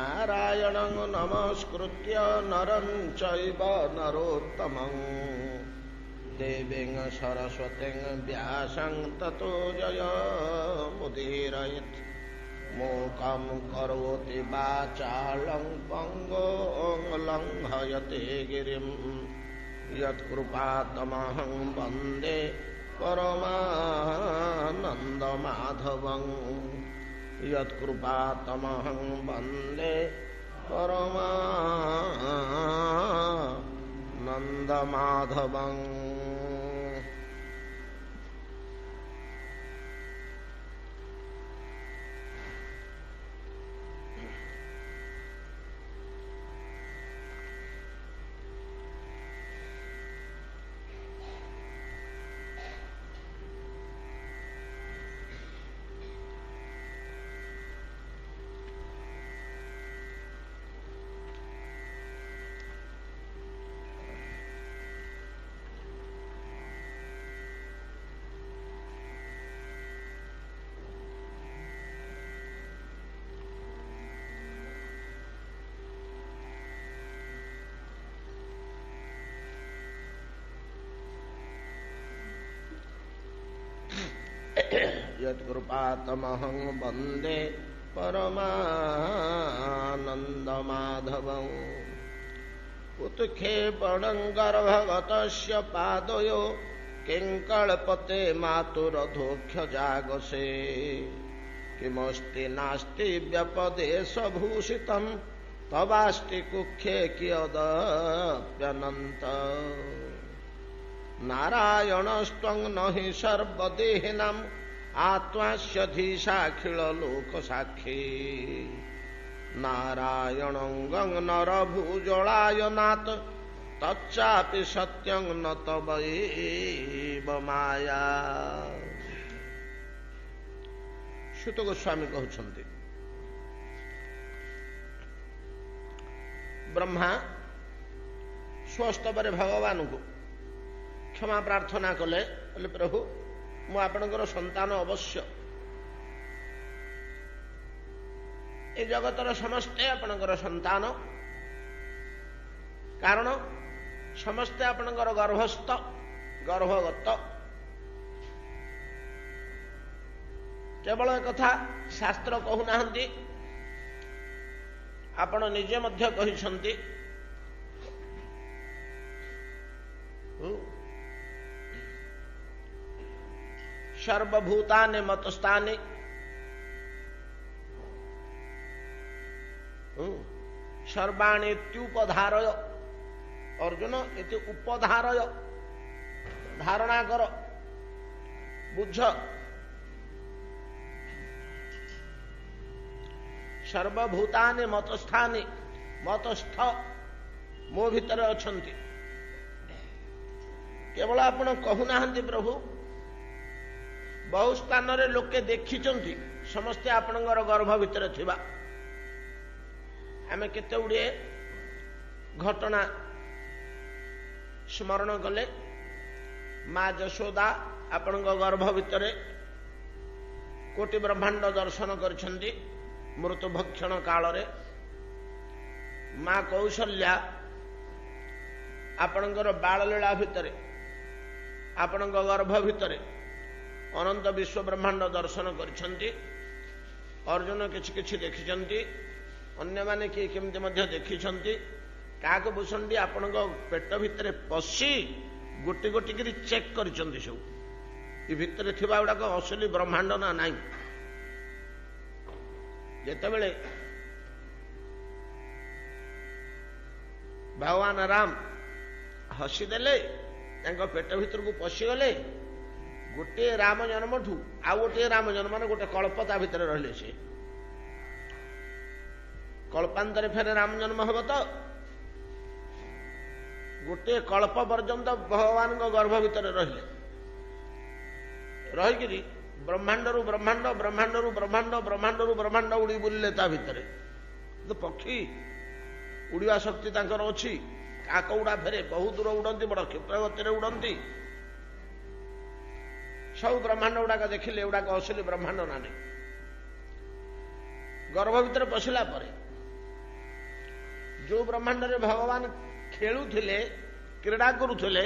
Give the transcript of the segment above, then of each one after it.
नारायणं नमस्कृत्य नरं चैव नरोत्तमम् देवीं सरस्वतीं व्यासं ततो जयमुदीरयत् मूकं करोति वाचालं पङ्गों लङ्घयते गिरिं यत्कृपातमहं वन्दे परमानन्दमाधवम् यत्कृपातमहं वन्दे परमा नन्दमाधवम् यत्कृपातमहं वन्दे परमानन्दमाधवम् उत्क्षेपणं गर्भगतस्य पादयो किङ्कळपते मातुरधोक्षजागसे किमस्ति नास्ति व्यपदेशभूषितं तवास्ति कुक्षे कियदप्यनन्त नारायणस्त्वं न हि सर्वदेहिनाम् आत्मास्यधीशाखिलोकसाक्षी नारायणं गं नरभुजलायनात् तच्चापि सत्यं न तवैव माया ସୁତ ଗୋସ୍ୱାମୀ କହୁଛନ୍ତି ବ୍ରହ୍ମା ସ୍ୱସ୍ତବରେ ଭଗବାନଙ୍କୁ କ୍ଷମା ପ୍ରାର୍ଥନା କଲେ କହିଲେ ପ୍ରଭୁ ମୁଁ ଆପଣଙ୍କର ସନ୍ତାନ ଅବଶ୍ୟ। ଏ ଜଗତର ସମସ୍ତେ ଆପଣଙ୍କର ସନ୍ତାନ। କାରଣ ସମସ୍ତେ ଆପଣଙ୍କର ଗର୍ଭସ୍ଥ ଗର୍ଭଗତ। କେବଳ କଥା ଶାସ୍ତ୍ର କହୁନାହାନ୍ତି। ଆପଣ ନିଜେ ମଧ୍ୟ କହିଛନ୍ତି। ସର୍ବଭୂତାନି ମତସ୍ଥାନି ସର୍ବାଣୀ ଇତ୍ୟୁପଧାରୟ ଅର୍ଜୁନ ଏତି ଉପଧାରୟ ଧାରଣା କର ବୁଝ ସର୍ବଭୂତାନି ମତସ୍ଥାନି ମତସ୍ଥ ମୋ ଭିତରେ ଅଛନ୍ତି କେବଳ ଆପଣ କହୁନାହାନ୍ତି ପ୍ରଭୁ ବହୁ ସ୍ଥାନରେ ଲୋକେ ଦେଖିଛନ୍ତି ସମସ୍ତେ ଆପଣଙ୍କର ଗର୍ଭ ଭିତରେ ଥିବା। ଆମେ କେତେ ଗୁଡ଼ିଏ ଘଟଣା ସ୍ମରଣ କଲେ। ମା ଯଶୋଦା ଆପଣଙ୍କ ଗର୍ଭ ଭିତରେ କୋଟି ବ୍ରହ୍ମାଣ୍ଡ ଦର୍ଶନ କରିଛନ୍ତି ମୃତ୍ୟୁଭକ୍ଷଣ କାଳରେ। ମା କୌଶଲ୍ୟା ଆପଣଙ୍କର ବାଳଲୀଳା ଭିତରେ ଆପଣଙ୍କ ଗର୍ଭ ଭିତରେ ଅନନ୍ତ ବିଶ୍ୱ ବ୍ରହ୍ମାଣ୍ଡ ଦର୍ଶନ କରିଛନ୍ତି। ଅର୍ଜୁନ କିଛି କିଛି ଦେଖିଛନ୍ତି। ଅନ୍ୟମାନେ କିଏ କେମିତି ମଧ୍ୟ ଦେଖିଛନ୍ତି। କାହାକୁ ଭୂଷଣ୍ଡି ଆପଣଙ୍କ ପେଟ ଭିତରେ ପଶି ଗୋଟି ଗୋଟିକିରି ଚେକ୍ କରିଛନ୍ତି ସବୁ। ଏ ଭିତରେ ଥିବା ଗୁଡାକ ଅସଲି ବ୍ରହ୍ମାଣ୍ଡ ନା ନାହିଁ ଯେତେବେଳେ ଭଗବାନ ରାମ ହସିଦେଲେ ତାଙ୍କ ପେଟ ଭିତରକୁ ପଶିଗଲେ ଗୋଟିଏ ରାମ ଜନ୍ମଠୁ ଆଉ ଗୋଟିଏ ରାମ ଜନ୍ମ ମାନେ ଗୋଟେ କଳ୍ପ ତା ଭିତରେ ରହିଲେ ସେ। କଳ୍ପାନ୍ତରେ ଫେରେ ରାମ ଜନ୍ମ ହବ ତ? ଗୋଟିଏ କଳ୍ପ ପର୍ଯ୍ୟନ୍ତ ଭଗବାନଙ୍କ ଗର୍ଭ ଭିତରେ ରହିଲେ। ରହିକିରି ବ୍ରହ୍ମାଣ୍ଡରୁ ବ୍ରହ୍ମାଣ୍ଡ ବ୍ରହ୍ମାଣ୍ଡରୁ ବ୍ରହ୍ମାଣ୍ଡ ବ୍ରହ୍ମାଣ୍ଡରୁ ବ୍ରହ୍ମାଣ୍ଡ ଉଡ଼ି ବୁଲିଲେ ତା ଭିତରେ। ପକ୍ଷୀ ଉଡ଼ିବା ଶକ୍ତି ତାଙ୍କର ଅଛି। କାକ ଉଡ଼ା ଫେରେ ବହୁ ଦୂର ଉଡ଼ନ୍ତି ବଡ଼ କ୍ଷିପ୍ର ଗତିରେ ଉଡ଼ନ୍ତି। ସବୁ ବ୍ରହ୍ମାଣ୍ଡ ଗୁଡାକ ଦେଖିଲେ ଏଗୁଡାକ ଅସଲି ବ୍ରହ୍ମାଣ୍ଡ ନା ନାହିଁ ଗର୍ଭ ଭିତରେ ପଶିଲା ପରେ ଯୋଉ ବ୍ରହ୍ମାଣ୍ଡରେ ଭଗବାନ ଖେଳୁଥିଲେ କ୍ରୀଡ଼ା କରୁଥିଲେ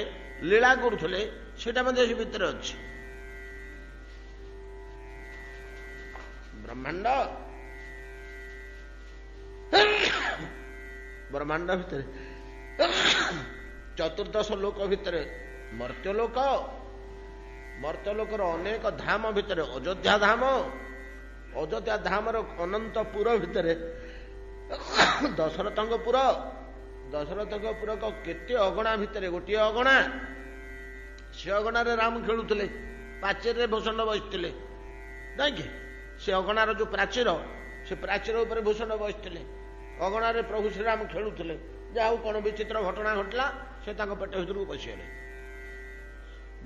ଲୀଳା କରୁଥିଲେ ସେଇଟା ମଧ୍ୟ ସେ ଭିତରେ ଅଛି। ବ୍ରହ୍ମାଣ୍ଡ? ବ୍ରହ୍ମାଣ୍ଡ ଭିତରେ। ଚତୁର୍ଦ୍ଦଶ ଲୋକ ଭିତରେ ମର୍ତ୍ୟ ଲୋକ ମର୍ତ୍ୟ ଲୋକର ଅନେକ ଧାମ ଭିତରେ ଅଯୋଧ୍ୟା ଧାମ ଅଯୋଧ୍ୟା ଧାମର ଅନନ୍ତପୁର ଭିତରେ ଦଶରଥଙ୍କ ପୁର ଦଶରଥଙ୍କ ପୁରକ କେତେ ଅଗଣା ଭିତରେ ଗୋଟିଏ ଅଗଣା। ସେ ଅଗଣାରେ ରାମ ଖେଳୁଥିଲେ ପାଚେରୀରେ ଭୂଷଣ୍ଡ ବସିଥିଲେ। ନାଇଁକି ସେ ଅଗଣାର ଯୋଉ ପ୍ରାଚୀର ସେ ପ୍ରାଚୀର ଉପରେ ଭୂଷଣ୍ଡ ବସିଥିଲେ। ଅଗଣାରେ ପ୍ରଭୁ ଶ୍ରୀରାମ ଖେଳୁଥିଲେ। ଯାହା ହଉ କଣ ବିଚିତ୍ର ଘଟଣା ଘଟିଲା ସେ ତାଙ୍କ ପେଟ ଭିତରକୁ ପଶିଗଲେ।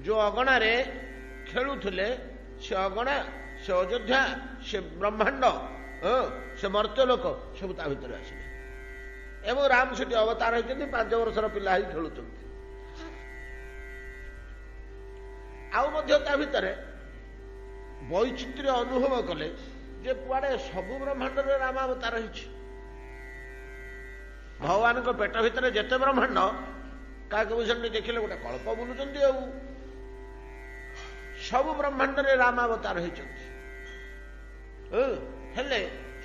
ଯୋଉ ଅଗଣାରେ ଖେଳୁଥିଲେ ସେ ଅଗଣା ସେ ଅଯୋଧ୍ୟା ସେ ବ୍ରହ୍ମାଣ୍ଡ ସେ ମର୍ତ୍ୟ ଲୋକ ସବୁ ତା ଭିତରେ ଆସିଲେ ଏବଂ ରାମ ସେଠି ଅବତାର ହେଇଛନ୍ତି ପାଞ୍ଚ ବର୍ଷର ପିଲା ହେଇ ଖେଳୁଛନ୍ତି ଆଉ ମଧ୍ୟ ତା ଭିତରେ ବୈଚିତ୍ର୍ୟ ଅନୁଭବ କଲେ ଯେ କୁଆଡେ ସବୁ ବ୍ରହ୍ମାଣ୍ଡରେ ରାମ ଅବତାର ହେଇଛି ଭଗବାନଙ୍କ ପେଟ ଭିତରେ ଯେତେ ବ୍ରହ୍ମାଣ୍ଡ କାହାକୁ ବୁଝନ୍ତି ଦେଖିଲେ ଗୋଟେ କଳ୍ପ ବୁଲୁଛନ୍ତି ଆଉ ସବୁ ବ୍ରହ୍ମାଣ୍ଡରେ ରାମ ଅବତାର ହେଇଛନ୍ତି। ହେଲେ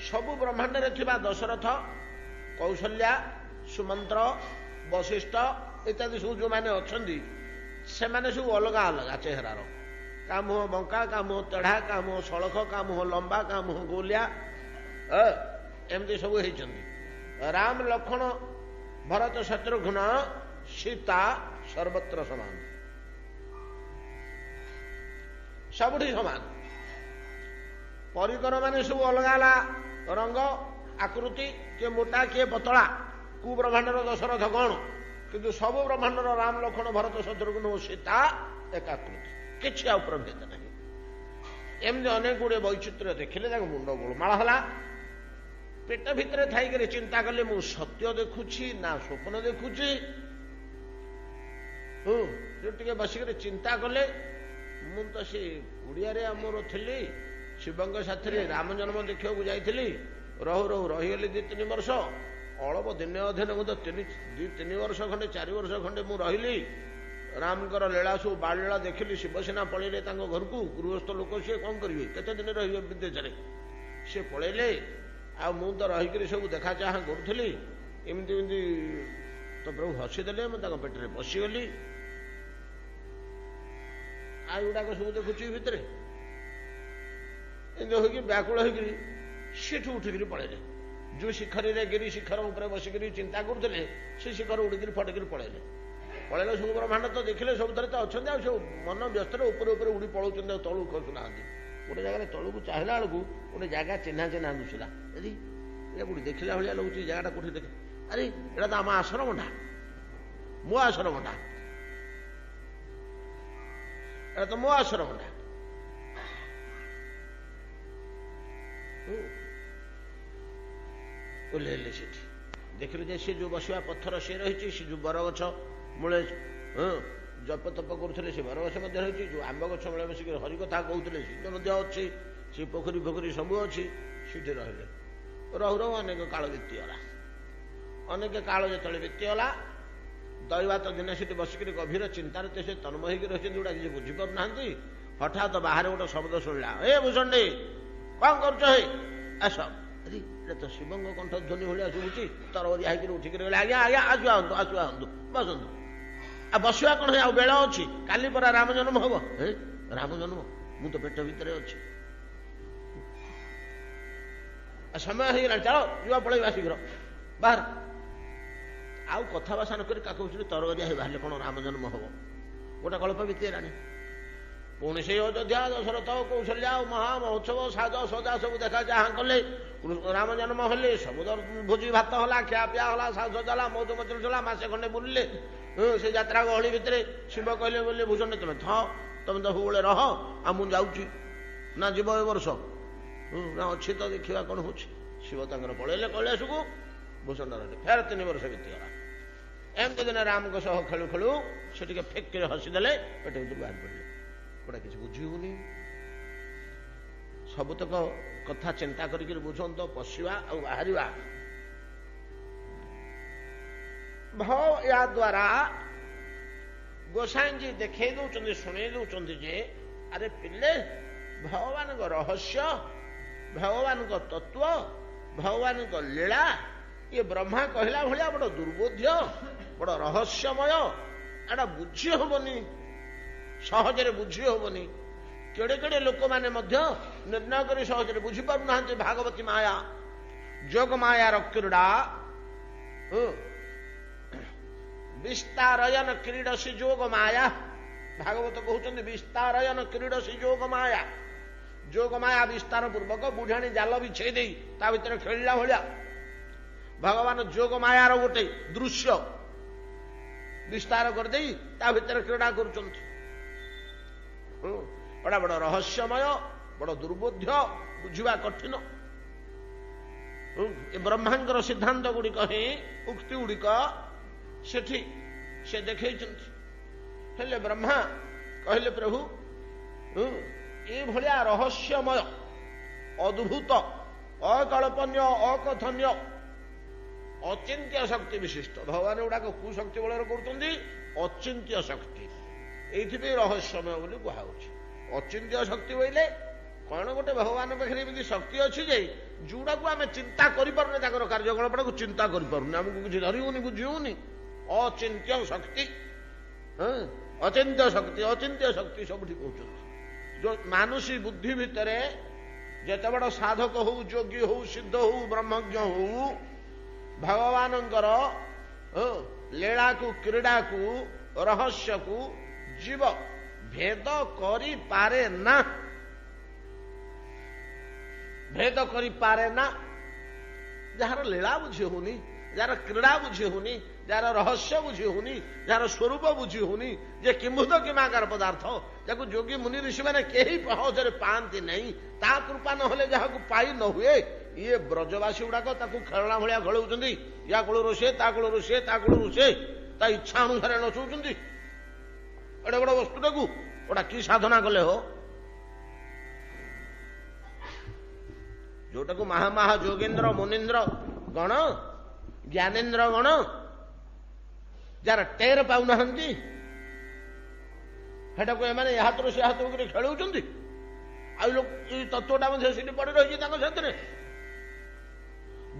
ସବୁ ବ୍ରହ୍ମାଣ୍ଡରେ ଥିବା ଦଶରଥ କୌଶଲ୍ୟା ସୁମନ୍ତ୍ର ବଶିଷ୍ଠ ଇତ୍ୟାଦି ସବୁ ଯୋଉମାନେ ଅଛନ୍ତି ସେମାନେ ସବୁ ଅଲଗା ଅଲଗା ଚେହେରାର। କା ମୁହଁ ବଙ୍କା କା ମୁହଁ ତେଢା କା ମୁହଁ ସଳଖ କା ମୁହଁ ଲମ୍ବା କା ମୁହଁ ଗୋଲିଆ ଏମିତି ସବୁ ହେଇଛନ୍ତି। ରାମ ଲକ୍ଷ୍ମଣ ଭରତ ଶତ୍ରୁଘ୍ନ ସୀତା ସର୍ବତ୍ର ସମାନ। ସବୁଠି ସମାନ। ପରିକର ମାନେ ସବୁ ଅଲଗା ଅଲଗା ରଙ୍ଗ ଆକୃତି କିଏ ମୋଟା କିଏ ପତଳା। କୁ ବ୍ରହ୍ମାଣ୍ଡର ଦଶରଥ କଣ? କିନ୍ତୁ ସବୁ ବ୍ରହ୍ମାଣ୍ଡର ରାମ ଲକ୍ଷ୍ମଣ ଭରତ ଶତ୍ରୁଘ୍ନ ଓ ସୀତା ଏକାକୃତି। କିଛି ଆଉ ପ୍ରଭେଦ ନାହିଁ। ଏମିତି ଅନେକ ଗୁଡ଼ିଏ ବୈଚିତ୍ର୍ୟ ଦେଖିଲେ ତାଙ୍କ ମୁଣ୍ଡ ଗୋଳମାଳ ହେଲା। ପେଟ ଭିତରେ ଥାଇକରି ଚିନ୍ତା କଲେ ମୁଁ ସତ୍ୟ ଦେଖୁଛି ନା ସ୍ୱପ୍ନ ଦେଖୁଛି? ଟିକେ ବସିକରି ଚିନ୍ତା କଲେ ମୁଁ ତ ସେ ଓଡ଼ିଆରେ ଆମର ଥିଲି ଶିବଙ୍କ ସାଥିରେ ରାମ ଜନ୍ମ ଦେଖିବାକୁ ଯାଇଥିଲି ରହୁ ରହୁ ରହିଗଲି ଦି ତିନି ବର୍ଷ। ଅଳପ ଦିନେ ଅଧେ ମୁଁ ତ ତିନି ଦି ତିନି ବର୍ଷ ଖଣ୍ଡେ ଚାରି ବର୍ଷ ଖଣ୍ଡେ ମୁଁ ରହିଲି। ରାମଙ୍କର ଲୀଳା ସବୁ ବାଳୀଳା ଦେଖିଲି ଶିବସେନା ପଳେଇଲେ ତାଙ୍କ ଘରକୁ ଗୃହସ୍ଥ ଲୋକ ସିଏ କଣ କରିବେ? କେତେ ଦିନ ରହିବେ ବିଦେଶରେ? ସିଏ ପଳେଇଲେ ଆଉ ମୁଁ ତ ରହିକିରି ସବୁ ଦେଖା ଚାହାଁ କରୁଥିଲି। ଏମିତି ଏମିତି ତ ପ୍ରଭୁ ହସିଦେଲେ ମୁଁ ତାଙ୍କ ପେଟରେ ବସିଗଲି। ଆଉ ଏଗୁଡାକ ସବୁ ଦେଖୁଛି ଭିତରେ ଏମିତି ହୋଇକି ବ୍ୟାକୁଳ ହେଇକିରି ସେଠୁ ଉଠିକିରି ପଳେଇଲେ ଯୋଉ ଶିଖରରେ ଗିରି ଶିଖର ଉପରେ ବସିକିରି ଚିନ୍ତା କରୁଥିଲେ ସେ ଶିଖର ଉଡ଼ିକିରି ଫଟକିରି ପଳେଇଲେ ପଳେଇଲେ ସବୁ ବ୍ରହ୍ମାଣ୍ଡ ତ ଦେଖିଲେ ସବୁଥିରେ ତ ଅଛନ୍ତି ଆଉ ସବୁ ମନ ବ୍ୟସ୍ତରେ ଉପରେ ଉପରେ ଉଡ଼ି ପଳାଉଛନ୍ତି ଆଉ ତଳକୁ ଖସୁନାହାନ୍ତି ଗୋଟେ ଜାଗାରେ ତଳକୁ ଚାହିଁଲା ବେଳକୁ ଗୋଟେ ଜାଗା ଚିହ୍ନା ଚିହ୍ନା ଦୁସିଲା ଯଦି ଏଇଟା କୋଉଠି ଦେଖିଲା ଭଳିଆ ଲାଗୁଛି ଜାଗାଟା କୋଉଠି ଦେଖେ? ଆରେ ଏଇଟା ତ ଆମ ଆଶ୍ରମଟା। ମୋ ଆଶ୍ରମଟା। ଏଇଟା ତ ମୋ ଆଶ୍ରମଟା ଓହ୍ଲେଇଲେ ସେଠି। ଦେଖିଲେ ଯେ ସେ ଯୋଉ ବସିବା ପଥର ସିଏ ରହିଛି ସେ ଯୋଉ ବରଗଛ ମୂଳେ ହଁ ଜପ ତପ କରୁଥିଲେ ସେ ବରଗଛ ମଧ୍ୟ ରହିଛି ଯୋଉ ଆମ୍ବ ଗଛ ମୂଳେ ବସିକି ହରି କଥା କହୁଥିଲେ ସେଠି ମଧ୍ୟ ଅଛି ସେ ପୋଖରୀ ଫୋଖରୀ ସବୁ ଅଛି ସେଠି ରହିଲେ। ରହୁ ରହୁ ଅନେକ କାଳ ବିତିଗଲା। ଅନେକ କାଳ ଯେତେବେଳେ ବିତିଗଲା ଦୈବାତ ଦିନେ ସେଠି ବସିକିରି ଗଭୀର ଚିନ୍ତାରେ ତ ସେ ତନ୍ମ ହେଇକି ରହିଛନ୍ତି ଗୁଡା କିଛି ବୁଝିପାରୁନାହାନ୍ତି। ହଠାତ୍ ବାହାରେ ଗୋଟେ ଶବ୍ଦ ଶୁଣିଲା ଏ ଭୂଷଣ୍ଡି କଣ କରୁଛ ହେ? ଆସ। ଏଇଟା ତ ଶିବଙ୍କ କଣ୍ଠ ଧ୍ୱନି ଭଳିଆ ଶୁଭୁଛି ତରବରିଆ ହେଇକିରି ଉଠିକିରି ଗଲେ ଆଜ୍ଞା ଆଜ୍ଞା ଆସୁ ଆସନ୍ତୁ ଆସୁ ଆସନ୍ତୁ ବସନ୍ତୁ। ଆଉ ବସିବା କଣ ଆଉ ବେଳ ଅଛି? କାଲି ପରା ରାମ ଜନ୍ମ ହବ। ହେ ରାମ ଜନ୍ମ? ମୁଁ ତ ପେଟ ଭିତରେ ଅଛି। ସମୟ ହେଇଗଲାଣି ଚାଲ ଯିବା ପଳେଇବା ଶୀଘ୍ର। ବାହାର ଆଉ କଥାବାସା ନ କରି କାକୁ ତରଗରିଆ ହେଇ ବାହାରିଲେ କଣ ରାମ ଜନ୍ମ ହବ? ଗୋଟେ କଳ୍ପ ବିତିଗଲାଣି ପୁଣି ସେଇ ଅଯୋଧ୍ୟା ଦଶରଥ କୌଶଲ୍ୟା ମହା ମହୋତ୍ସବ ସାଜ ସଜା ସବୁ ଦେଖା ଯାହା କଲେ ରାମ ଜନ୍ମ ହେଲେ ସବୁ ଭୋଜି ଭାତ ହେଲା ଖିଆ ପିଆ ହେଲା ସାଜ ସଜା ହେଲା ମୌଜ ମଚଲ ହେଲା ମାସେ ଖଣ୍ଡେ ବୁଲିଲେ ସେ ଯାତ୍ରା ଗହଳି ଭିତରେ ଶିବ କହିଲେ ବୋଲି ଭୂଷଣ ତମେ ଥ ତମେ ତ ସବୁବେଳେ ରହ ଆଉ ମୁଁ ଯାଉଛି। ନା ଯିବ ଏ ବର୍ଷ? ନା ଅଛି ତ ଦେଖିବା କଣ ହଉଛି। ଶିବ ତାଙ୍କର ପଳେଇଲେ କୈଳାସକୁ ଭୂଷଣ ଫେର ତିନି ବର୍ଷ ବିତିଗଲା। ଏମିତି ଦିନେ ରାମଙ୍କ ସହ ଖେଳୁ ଖେଳୁ ସେ ଟିକେ ଫେକିରେ ହସିଦେଲେ ପେଟ ଭିତରୁ ବାହାରି ପଡ଼ିଲେ। ଗୋଟା କିଛି ବୁଝି ହଉନି। ସବୁତକ କଥା ଚିନ୍ତା କରିକି ବୁଝନ୍ତ ପଶିବା ଆଉ ବାହାରିବା। ଦ୍ୱାରା ଗୋସାଇଁଜୀ ଦେଖେଇ ଦଉଛନ୍ତି ଶୁଣେଇ ଦଉଛନ୍ତି ଯେ ଆରେ ପିଲେ ଭଗବାନଙ୍କ ରହସ୍ୟ ଭଗବାନଙ୍କ ତତ୍ଵ ଭଗବାନଙ୍କ ଲୀଳା ଇଏ ବ୍ରହ୍ମା କହିଲା ଭଳିଆ ବଡ ଦୁର୍ବୋଧ୍ୟ। ବଡ ରହସ୍ୟମୟ। ଏଟା ବୁଝି ହବନି। ସହଜରେ ବୁଝି ହବନି। କେଡେ କେଡେ ଲୋକମାନେ ମଧ୍ୟ ନିର୍ଣ୍ଣୟ କରି ସହଜରେ ବୁଝିପାରୁନାହାନ୍ତି ଭାଗବତୀ ମାୟା। ଯୋଗ ମାୟାର କ୍ରୀଡ଼ା। ବିସ୍ତାରୟନ କ୍ରୀଡ଼ସି ଯୋଗ ମାୟା। ଭାଗବତ କହୁଛନ୍ତି ବିସ୍ତାରୟନ କ୍ରୀଡ଼ସି ଯୋଗ ମାୟା। ଯୋଗ ମାୟା ବିସ୍ତାର ପୂର୍ବକ ବୁଢାଣୀ ଜାଲ ବିଛେଇ ଦେଇ ତା ଭିତରେ ଖେଳିଲା ଭଳିଆ। ଭଗବାନ ଯୋଗ ମାୟାର ଗୋଟେ ଦୃଶ୍ୟ। ବିସ୍ତାର କରିଦେଇ ତା ଭିତରେ କ୍ରୀଡ଼ା କରୁଛନ୍ତି ବଡ ବଡ ରହସ୍ୟମୟ ବଡ ଦୁର୍ବୋଧ୍ୟ ବୁଝିବା କଠିନ ଏ ବ୍ରହ୍ମାଙ୍କର ସିଦ୍ଧାନ୍ତ ଗୁଡ଼ିକ ହିଁ ଉକ୍ତି ଗୁଡ଼ିକ ସେଠି ସେ ଦେଖେଇଛନ୍ତି ହେଲେ ବ୍ରହ୍ମା କହିଲେ ପ୍ରଭୁ ଏଭଳିଆ ରହସ୍ୟମୟ ଅଦ୍ଭୁତ ଅକଳ୍ପନୀୟ ଅକଥନୀୟ ଅଚିନ୍ତ୍ୟ ଶକ୍ତି ବିଶିଷ୍ଟ। ଭଗବାନ ଗୁଡାକ କୁ ଶକ୍ତି ବଳରେ କରୁଛନ୍ତି? ଅଚିନ୍ତ୍ୟ ଶକ୍ତି। ଏଇଥିପାଇଁ ରହସ୍ୟମୟ ବୋଲି କୁହାହଉଛି। ଅଚିନ୍ତ୍ୟ ଶକ୍ତି ବୋଇଲେ କଣ ଗୋଟେ ଭଗବାନ ପାଖରେ ଏମିତି ଶକ୍ତି ଅଛି ଯେ ଯୋଉଟାକୁ ଆମେ ଚିନ୍ତା କରିପାରୁନି ତାଙ୍କର କାର୍ଯ୍ୟକଳାପଟାକୁ ଚିନ୍ତା କରିପାରୁନି। ଆମକୁ କିଛି ଧରିବୁନି ବୁଝିବୁନି। ଅଚିନ୍ତ୍ୟ ଶକ୍ତି। ଅଚିନ୍ତ୍ୟ ଶକ୍ତି ଅଚିନ୍ତ୍ୟ ଶକ୍ତି ସବୁଠି କହୁଛନ୍ତି। ମାନୁଷୀ ବୁଦ୍ଧି ଭିତରେ ଯେତେ ବଡ ସାଧକ ହଉ ଯୋଗୀ ହଉ ସିଦ୍ଧ ହଉ ବ୍ରହ୍ମଜ୍ଞ ହଉ ଭଗବାନଙ୍କର ଲୀଳାକୁ କ୍ରୀଡ଼ାକୁ ରହସ୍ୟକୁ ଜୀବ ଭେଦ କରିପାରେ ନା ଭେଦ କରିପାରେ ନା ଯାହାର ଲୀଳା ବୁଝି ହଉନି ଯାହାର କ୍ରୀଡ଼ା ବୁଝି ହଉନି ଯାହାର ରହସ୍ୟ ବୁଝି ହଉନି ଯାହାର ସ୍ୱରୂପ ବୁଝି ହଉନି ଯେ କିମ୍ଭୂତ କିମାକାର ପଦାର୍ଥ ଯାକୁ ଯୋଗୀ ମୁନି ଋଷିମାନେ କେହି ସହଜରେ ପାଆନ୍ତି ନାହିଁ ତା କୃପା ନହେଲେ ଯାହାକୁ ପାଇ ନ ହୁଏ ଇଏ ବ୍ରଜବାସୀ ଗୁଡାକ ତାକୁ ଖେଳଣା ଭଳିଆ ଖେଳଉଛନ୍ତି। ୟା କୂଳରୁ ସେ ତା କୂଳରୁ ସେ ତା କୂଳରୁ ସେ ତା ଇଚ୍ଛା ଅନୁସାରେ ନଚଉଛନ୍ତି ଏଡେ ବଡ ବସ୍ତୁଟାକୁ ଗୋଟା କି ସାଧନା କଲେ ହୋ? ଯୋଉଟାକୁ ମହାମହା ଯୋଗେନ୍ଦ୍ର ମୁନୀନ୍ଦ୍ର ଗଣ ଜ୍ଞାନେନ୍ଦ୍ର ଗଣ ଯାହାର ଟେର ପାଉନାହାନ୍ତି ସେଟାକୁ ଏମାନେ ଏ ହାତରୁ ସେ ହାତ ଉପରେ ଖେଳଉଛନ୍ତି। ଆଉ ଏଇ ତତ୍ଵଟା ମଧ୍ୟ ସେଠି ପଡି ରହିଛି ତାଙ୍କ ସେଥିରେ।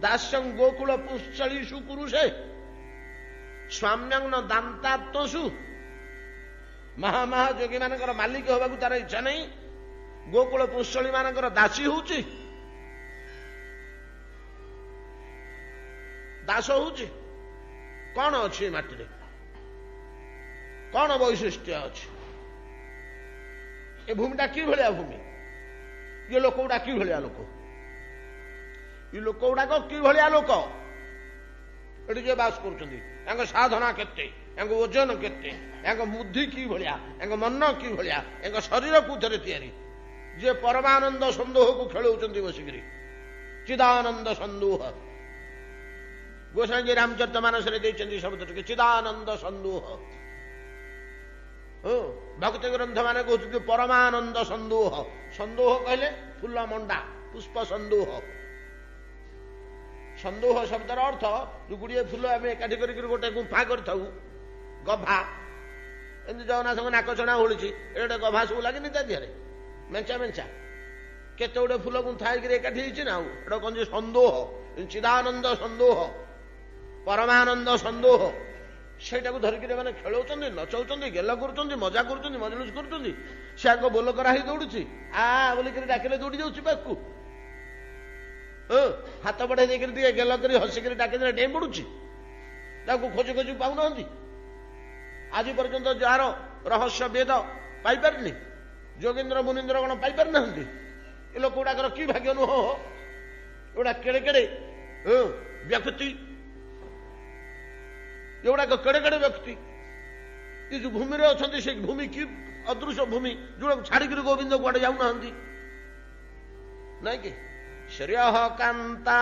ଦାସ୍ୟଂ ଗୋକୁଳ ପୁଶ୍ଚଳୀଷୁ କୁରୁଷେ ସ୍ୱାମ୍ୟଙ୍ଗ ଦାନ୍ତାତ୍ମସୁ ମହାମହା ଯୋଗୀ ମାନଙ୍କର ମାଲିକ ହେବାକୁ ତାର ଇଚ୍ଛା ନାହିଁ ଗୋକୁଳ ପୁଷ୍ଚଳୀ ମାନଙ୍କର ଦାସୀ ହଉଛି ଦାସ ହଉଛି କଣ ଅଛି ଏ ମାଟିରେ? କଣ ବୈଶିଷ୍ଟ୍ୟ ଅଛି? ଏ ଭୂମିଟା କି ଭଳିଆ ଭୂମି? ଇଏ ଲୋକ ଗୁଡା କି ଭଳିଆ ଲୋକ। ଏ ଲୋକ ଗୁଡାକ କି ଭଳିଆ ଲୋକ? ଏଠି ଯିଏ ବାସ କରୁଛନ୍ତି? ତାଙ୍କ ସାଧନା କେତେ? ତାଙ୍କ ଓଜନ କେତେ? ତାଙ୍କ ବୁଦ୍ଧି କି ଭଳିଆ? ତାଙ୍କ ମନ କି ଭଳିଆ? ତାଙ୍କ ଶରୀର କୋଉଥିରେ ତିଆରି? ଯିଏ ପରମାନନ୍ଦ ସନ୍ଦୋହକୁ ଖେଳଉଛନ୍ତି ବସିକିରି। ଚିଦାନନ୍ଦ ସନ୍ଦୋହ। ଗୋସାଇଁଜୀ ରାମଚରିତ ମାନସରେ ଦେଇଛନ୍ତି ଶବ୍ଦ ଟିକେ ଚିଦାନନ୍ଦ ସନ୍ଦୋହ। ଭକ୍ତି ଗ୍ରନ୍ଥ ମାନେ କହୁଛନ୍ତି ପରମାନନ୍ଦ ସନ୍ଦୋହ। ସନ୍ଦୋହ କହିଲେ ଫୁଲ ମଣ୍ଡା ପୁଷ୍ପ ସନ୍ଦୋହ। ସନ୍ଦୋହ ଶବ୍ଦର ଅର୍ଥ ଯୋଉ ଗୁଡ଼ିଏ ଫୁଲ ଆମେ ଏକାଠି କରିକି ଗୋଟେ ଗୁମ୍ଫା କରିଥାଉ। ଗଭା। ଏମିତି ଜଗନ୍ନାଥଙ୍କ ନାକ ଚଣା ହୋଳିଛି ଏ ଗୋଟେ ଗଭା ସବୁ ଲାଗିନି ତା ଦେହରେ। ମେଞ୍ଚା ମେଞ୍ଚା। କେତେ ଗୁଡେ ଫୁଲ ଗୁନ୍ଥା ହେଇକିରି ଏକାଠି ହେଇଛି ନା ଆଉ? ଏଟା କହନ୍ତି ସନ୍ଦୋହ ଚିଦାନନ୍ଦ ସନ୍ଦୋହ ପରମାନନ୍ଦ ସନ୍ଦୋହ ସେଇଟାକୁ ଧରିକିରି ମାନେ ଖେଳଉଛନ୍ତି ନଚଉଛନ୍ତି ଗେଲ କରୁଛନ୍ତି ମଜା କରୁଛନ୍ତି ମଜଲୁସ କରୁଛନ୍ତି ସେ ଆଗ ବୋଲ କରା ହେଇ ଦୌଡୁଛି ଆ ବୋଲିକିରି ଡାକିଲେ ଦୌଡି ଯାଉଛି ପାଖକୁ। ହାତ ବଢେଇ ଦେଇକିରି ଟିକେ ଗେଲ କରି ହସିକିରି ଡାକିଦେଲେ ଡେଇଁ ପଡୁଛି ତାକୁ ଖୋଜି ଖୋଜି ପାଉନାହାନ୍ତି ଆଜି ପର୍ଯ୍ୟନ୍ତ ଯାହାର ରହସ୍ୟ ବେଦ ପାଇପାରିନି ଯୋଗେନ୍ଦ୍ର ମୁନୀନ୍ଦ୍ର ଗଣ ପାଇପାରିନାହାନ୍ତି ଏ ଲୋକ ଗୁଡାକର କି ଭାଗ୍ୟ ନୁହ ଏଗୁଡା କେଡେ କେଡେ ବ୍ୟକ୍ତି ଏଗୁଡାକ କେଡେ କେଡେ ବ୍ୟକ୍ତି ଏ ଯୋଉ ଭୂମିରେ ଅଛନ୍ତି ସେ ଭୂମି କି ଅଦୃଶ୍ୟ ଭୂମି ଯୋଉଟାକୁ ଛାଡିକିରି ଗୋବିନ୍ଦ କୁଆଡେ ଯାଉନାହାନ୍ତି ନାଇଁ କି ଶ୍ରେୟ କାନ୍ତା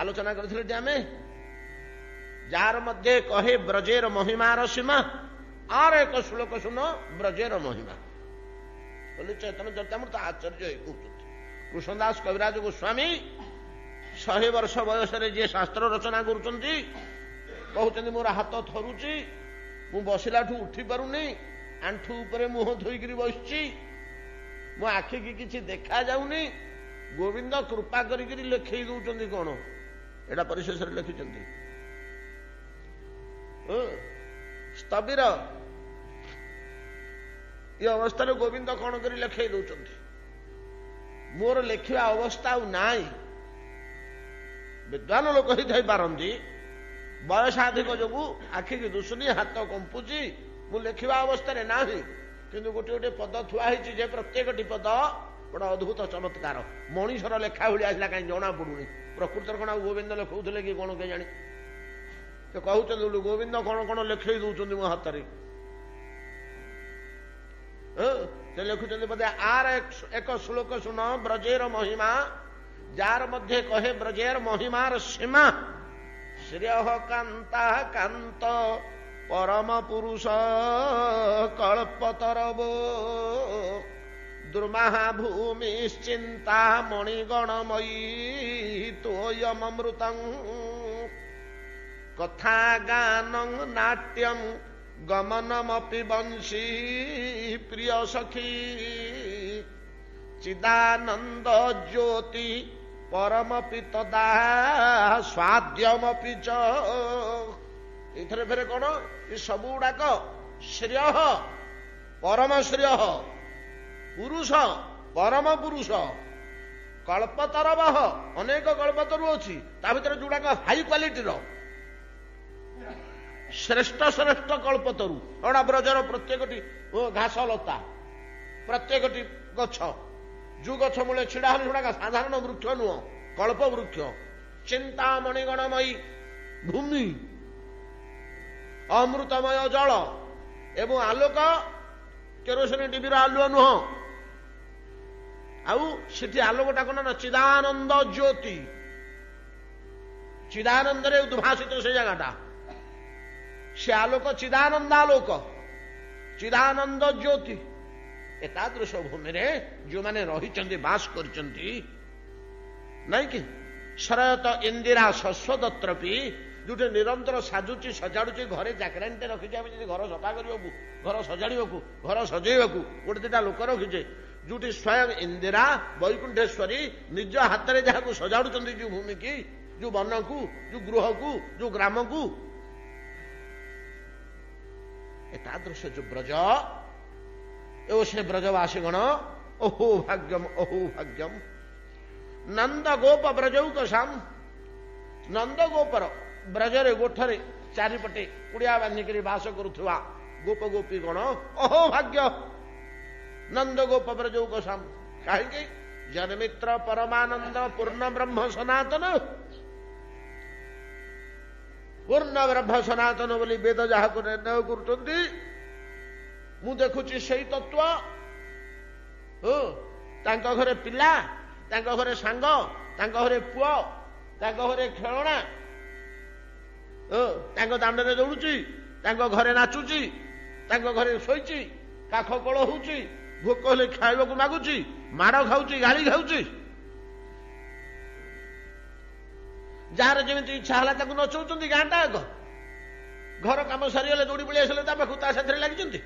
ଆଲୋଚନା କରିଥିଲେ ଏଠି ଆମେ ଯାହାର ମଧ୍ୟ କହେ ବ୍ରଜେର ମହିମାର ସୀମା ଆର ଏକ ଶ୍ଲୋକ ଶୁଣ ବ୍ରଜେର ମହିମା ବୋଲି ଚୈତନ୍ୟ ଚରିତାମୃତ ଆଶ୍ଚର୍ଯ୍ୟ ହେଇ କହୁଛନ୍ତି କୃଷ୍ଣଦାସ କବିରାଜ ଗୋସ୍ୱାମୀ ଶହେ ବର୍ଷ ବୟସରେ ଯିଏ ଶାସ୍ତ୍ର ରଚନା କରୁଛନ୍ତି କହୁଛନ୍ତି ମୋର ହାତ ଥରୁଛି ମୁଁ ବସିଲାଠୁ ଉଠି ପାରୁନି ଆଣ୍ଠୁ ଉପରେ ମୁହଁ ଧୋଇକିରି ବସିଛି ମୋ ଆଖିକି କିଛି ଦେଖାଯାଉନି ଗୋବିନ୍ଦ କୃପା କରିକିରି ଲେଖେଇ ଦଉଛନ୍ତି କଣ? ଏଇଟା ପରିଶେଷରେ ଲେଖିଛନ୍ତି ସ୍ଥବିର ଏ ଅବସ୍ଥାରେ ଗୋବିନ୍ଦ କଣ କରି ଲେଖେଇ ଦଉଛନ୍ତି ମୋର ଲେଖିବା ଅବସ୍ଥା ଆଉ ନାହିଁ। ବିଦ୍ୱାନ ଲୋକ ହେଇଥାଇ ପାରନ୍ତି। ବୟସାଧିକ ଯୋଗୁ ଆଖିକି ଦୁଶୁନି ହାତ କମ୍ପୁଛି ମୁଁ ଲେଖିବା ଅବସ୍ଥାରେ ନାହିଁ। କିନ୍ତୁ ଗୋଟେ ଗୋଟେ ପଦ ଥୁଆ ହେଇଛି ଯେ ପ୍ରତ୍ୟେକଟି ପଦ ଗୋଟେ ଅଦ୍ଭୁତ ଚମତ୍କାର ମଣିଷର ଲେଖା ଭଳି ଆସିଲା କାହିଁ ଜଣା ପଡୁନି ପ୍ରକୃତରେ କଣ ଆଉ ଗୋବିନ୍ଦ ଲେଖଉଥିଲେ କି କଣ କେଜାଣି ସେ କହୁଛନ୍ତି ଗୋବିନ୍ଦ କଣ କଣ ଲେଖେଇ ଦଉଛନ୍ତି ମୋ ହାତରେ ସେ ଲେଖୁଛନ୍ତି ବୋଧେ ଆର ଏକ ଶ୍ଲୋକ ଶୁଣ ବ୍ରଜେର ମହିମା ଯାର ମଧ୍ୟ କହେ ବ୍ରଜେର ମହିମାର ସୀମା ଶ୍ରେୟ କାନ୍ତା କାନ୍ତ ପରମ ପୁରୁଷ କଳ୍ପତରବୋ ଦୁର୍ମାହା ଭୂମିଶ୍ଚିନ୍ତା ମଣିଗଣମୟୀ ତୋୟମୃତ କଥା ଗାନ ନାଟ୍ୟମ୍ ଗମନମପି ବଂଶୀ ପ୍ରିୟ ସଖୀ ଚିଦାନନ୍ଦ ଜ୍ୟୋତି ପରମପି ତଦା ସ୍ୱାଦ୍ୟମପି ଚ ଏଥିରେ ଫେରେ କଣ? ଏ ସବୁ ଗୁଡାକ ଶ୍ରେୟ ପରମ ଶ୍ରେୟ। ପୁରୁଷ ପରମ ପୁରୁଷ। କଳ୍ପତରବ ଅନେକ କଳ୍ପତରୁ ଅଛି। ତା ଭିତରେ ଯୋଉଗୁଡାକ ହାଇ କ୍ୱାଲିଟିର ଶ୍ରେଷ୍ଠ ଶ୍ରେଷ୍ଠ କଳ୍ପତରୁ। ଅଣା ବ୍ରଜର ପ୍ରତ୍ୟେକଟି ଘାସ ଲତା ପ୍ରତ୍ୟେକଟି ଗଛ। ଯୋଉ ଗଛ ମୂଳେ ଛିଡା ହେଲେ ସେଗୁଡାକ ସାଧାରଣ ବୃକ୍ଷ ନୁହଁ କଳ୍ପ ବୃକ୍ଷ। ଚିନ୍ତାମଣି ଗଣମୟୀ ଭୂମି। ଅମୃତମୟ ଜଳ। ଏବଂ ଆଲୋକ କେରୋସିନ ଟିଭିର ଆଲୁଅ ନୁହଁ। ଆଉ ସେଠି ଆଲୋକଟା କଣ ନା ଚିଦାନନ୍ଦ ଜ୍ୟୋତି। ଚିଦାନନ୍ଦରେ ଉଦ୍ଭାସିତ ସେ ଜାଗାଟା। ସେ ଆଲୋକ ଚିଦାନନ୍ଦାଲୋକ। ଚିଦାନନ୍ଦ ଜ୍ୟୋତି। ଏତାଦୃଶ ଭୂମିରେ ଯୋଉମାନେ ରହିଛନ୍ତି ବାସ କରିଛନ୍ତି ନାଇଁ କି? ଶରତ ଇନ୍ଦିରା ଶସ୍ୱଦତ୍ରପି ଯୋଉଠି ନିରନ୍ତର ସାଜୁଛି ସଜାଡୁଛି ଘରେ ଚାକରାଣିଟେ ରଖିଛି ଆମେ ଯଦି ଘର ସଫା କରିବାକୁ ଘର ସଜାଡ଼ିବାକୁ ଘର ସଜେଇବାକୁ ଗୋଟେ ଦିଟା ଲୋକ ରଖିଛେ ଯୋଉଠି ସ୍ୱୟଂ ଇନ୍ଦିରା ବୈକୁଣ୍ଠେଶ୍ୱରୀ ନିଜ ହାତରେ ଯାହାକୁ ସଜାଡୁଛନ୍ତି ଯୋଉ ଭୂମିକି ଯୋଉ ବନକୁ ଯୋଉ ଗୃହକୁ ଯୋଉ ଗ୍ରାମକୁ। ଏତାଦୃଶ ଯୋଉ ବ୍ରଜ ଓ ସେ ବ୍ରଜବାସୀ ଗଣ ଓହୋ ଭାଗ୍ୟମ ଓହୋ ଭାଗ୍ୟମ। ନନ୍ଦ ଗୋପ ବ୍ରଜୌକ ସାମ ନନ୍ଦ ଗୋପର ବ୍ରଜରେ ଗୋଠରେ ଚାରିପଟେ କୁଡ଼ିଆ ବାନ୍ଧିକରି ବାସ କରୁଥିବା ଗୋପ ଗୋପୀ ଗଣ ଅହୋ ଭାଗ୍ୟ। ନନ୍ଦ ଗୋପ ବ୍ରଜୌକ ସାମ କାହିଁକି ଜନମିତ୍ର ପରମାନନ୍ଦ ପୂର୍ଣ୍ଣ ବ୍ରହ୍ମ ସନାତନ ପୂର୍ଣ୍ଣ ବ୍ରହ୍ମ ସନାତନ ବୋଲି ବେଦ ଯାହାକୁ ନିର୍ଣ୍ଣୟ କରୁଛନ୍ତି ମୁଁ ଦେଖୁଛି ସେଇ ତତ୍ଵ ତାଙ୍କ ଘରେ ପିଲା ତାଙ୍କ ଘରେ ସାଙ୍ଗ ତାଙ୍କ ଘରେ ପୁଅ ତାଙ୍କ ଘରେ ଖେଳଣା ତାଙ୍କ ଦାଣ୍ଡରେ ଦୌଡୁଛି ତାଙ୍କ ଘରେ ନାଚୁଛି ତାଙ୍କ ଘରେ ଶୋଇଛି କାଖ କଳ ହଉଛି ଭୋକ ହେଲେ ଖାଇବାକୁ ମାଗୁଛି ମାଡ଼ ଖାଉଛି ଗାଳି ଖାଉଛି। ଯାହାର ଯେମିତି ଇଚ୍ଛା ହେଲା ତାକୁ ନଚଉଛନ୍ତି ଗାଁଟା ଆଗ। ଘର କାମ ସରିଗଲେ ଦୌଡ଼ି ପଳେଇ ଆସିଲେ ତା ପାଖକୁ ତା ସାଥିରେ ଲାଗିଛନ୍ତି।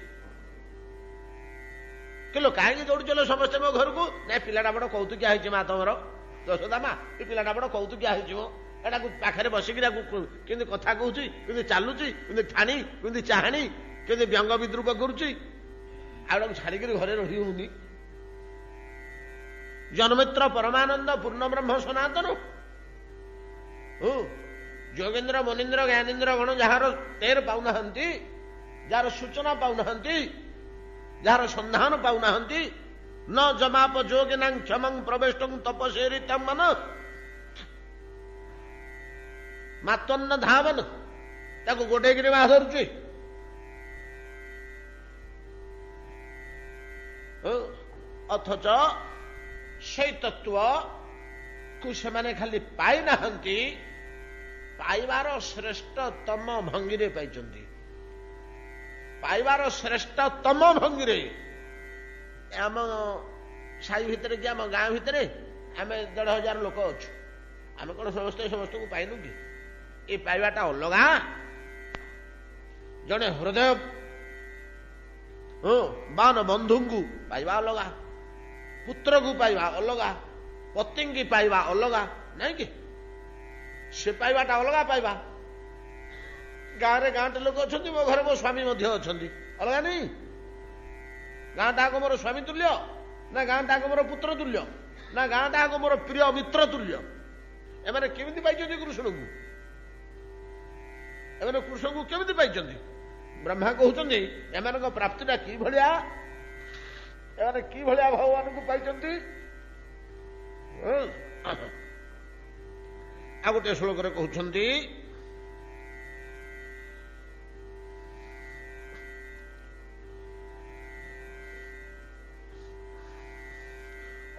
କିଲୋ କାହିଁକି ଦୌଡୁଚଲ ସମସ୍ତେ ମୋ ଘରକୁ? ନାଇଁ ପିଲାଟା ବଡ କୌତୁକିଆ ହେଇଛି ମା ତମର। ଯଶୋଦା ମା ଏ ପିଲାଟା ବଡ କୌତୁକିଆ ହେଇଯିବ ଏଟାକୁ ପାଖରେ ବସିକିରି କେମିତି କଥା କହୁଛି କେମିତି ଚାଲୁଛି କେମିତି ଠାଣି କେମିତି ଚାହାଣି କେମିତି ବ୍ୟଙ୍ଗ ବିଦ୍ରୁପ କରୁଛି। ଆଉ ଛାଡିକିରି ଘରେ ରହି ହଉନି। ଜନ୍ମିତ୍ର ପରମାନନ୍ଦ ପୂର୍ଣ୍ଣ ବ୍ରହ୍ମ ସନାତନ ଯୋଗେନ୍ଦ୍ର ମନୀନ୍ଦ୍ର ଜ୍ଞାନେନ୍ଦ୍ର ଗଣ ଯାହାର ତେର ପାଉନାହାନ୍ତି ଯାହାର ସୂଚନା ପାଉନାହାନ୍ତି ଯାହାର ସନ୍ଧାନ ପାଉନାହାନ୍ତି ନ ଜମାପ ଯୋଗିନା କ୍ଷମଂ ପ୍ରବେଶ ତପସେରି ମନ ମାତନ୍ନ ଧାବନ ତାକୁ ଗୋଟେଇକିରି ମା ଧରୁଛି। ଅଥଚ ସେଇ ତତ୍ଵକୁ ସେମାନେ ଖାଲି ପାଇନାହାନ୍ତି ପାଇବାର ଶ୍ରେଷ୍ଠତମ ଭଙ୍ଗୀରେ ପାଇଛନ୍ତି। ପାଇବାର ଶ୍ରେଷ୍ଠତମ ଭଙ୍ଗୀରେ ଆମ ସାହି ଭିତରେ କି ଆମ ଗାଁ ଭିତରେ ଆମେ ଦେଢ ହଜାର ଲୋକ ଅଛୁ। ଆମେ କଣ ସମସ୍ତେ ସମସ୍ତଙ୍କୁ ପାଇନୁ କି? ଏ ପାଇବାଟା ଅଲଗା। ଜଣେ ହୃଦୟ ବାନ ବନ୍ଧୁଙ୍କୁ ପାଇବା ଅଲଗା ପୁତ୍ରକୁ ପାଇବା ଅଲଗା ପତିଙ୍କି ପାଇବା ଅଲଗା ନାଇଁ କି? ସେ ପାଇବାଟା ଅଲଗା ପାଇବା। ଗାଁରେ ଗାଁଟେ ଲୋକ ଅଛନ୍ତି ମୋ ଘରେ ମୋ ସ୍ୱାମୀ ମଧ୍ୟ ଅଛନ୍ତି। ଅଲଗା ନେଇ? ଗାଁଟା ଆଗ ମୋର ସ୍ୱାମୀ ତୁଲ୍ୟ ନା ଗାଁଟା ଆଗ ମୋର ପୁତ୍ର ତୁଲ୍ୟ ନା ଆଗ ମୋର ପ୍ରିୟ ମିତ୍ର ତୁଲ୍ୟ? ଏମାନେ କେମିତି ପାଇଛନ୍ତି କୃଷ୍ଣଙ୍କୁ? ଏମାନେ କୃଷ୍ଣଙ୍କୁ କେମିତି ପାଇଛନ୍ତି? ବ୍ରହ୍ମା କହୁଛନ୍ତି ଏମାନଙ୍କ ପ୍ରାପ୍ତିଟା କି ଭଳିଆ ଏମାନେ କି ଭଳିଆ ଭଗବାନଙ୍କୁ ପାଇଛନ୍ତି ହଁ। ଆଉ ଗୋଟିଏ ଶ୍ଲୋକରେ କହୁଛନ୍ତି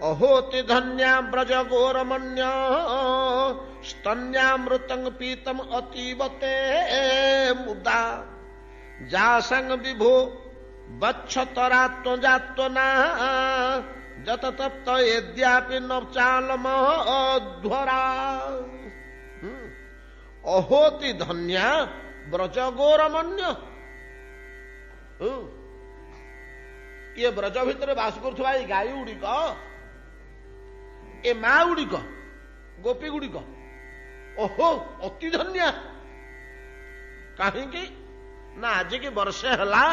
ଅହୋତି ଧନ୍ୟା ବ୍ରଜ ଗୋରମନ୍ୟ ସ୍ତନ୍ୟାମୃତଂ जा संग विभो, बच्छ तरा त्वजा त्वना, जत तप्त यद्यापि नवचाल मध्वरा हम्म। अहोति धन्या, ब्रज गौरमण्य हम्म। ये ब्रज भितर बास करुवा ये गाई गुड़िक ए माँ गुड़िक गोपी गुड़िक ओहो, अति धन्या। कहीं ନା ଆଜିକି ବର୍ଷେ ହେଲା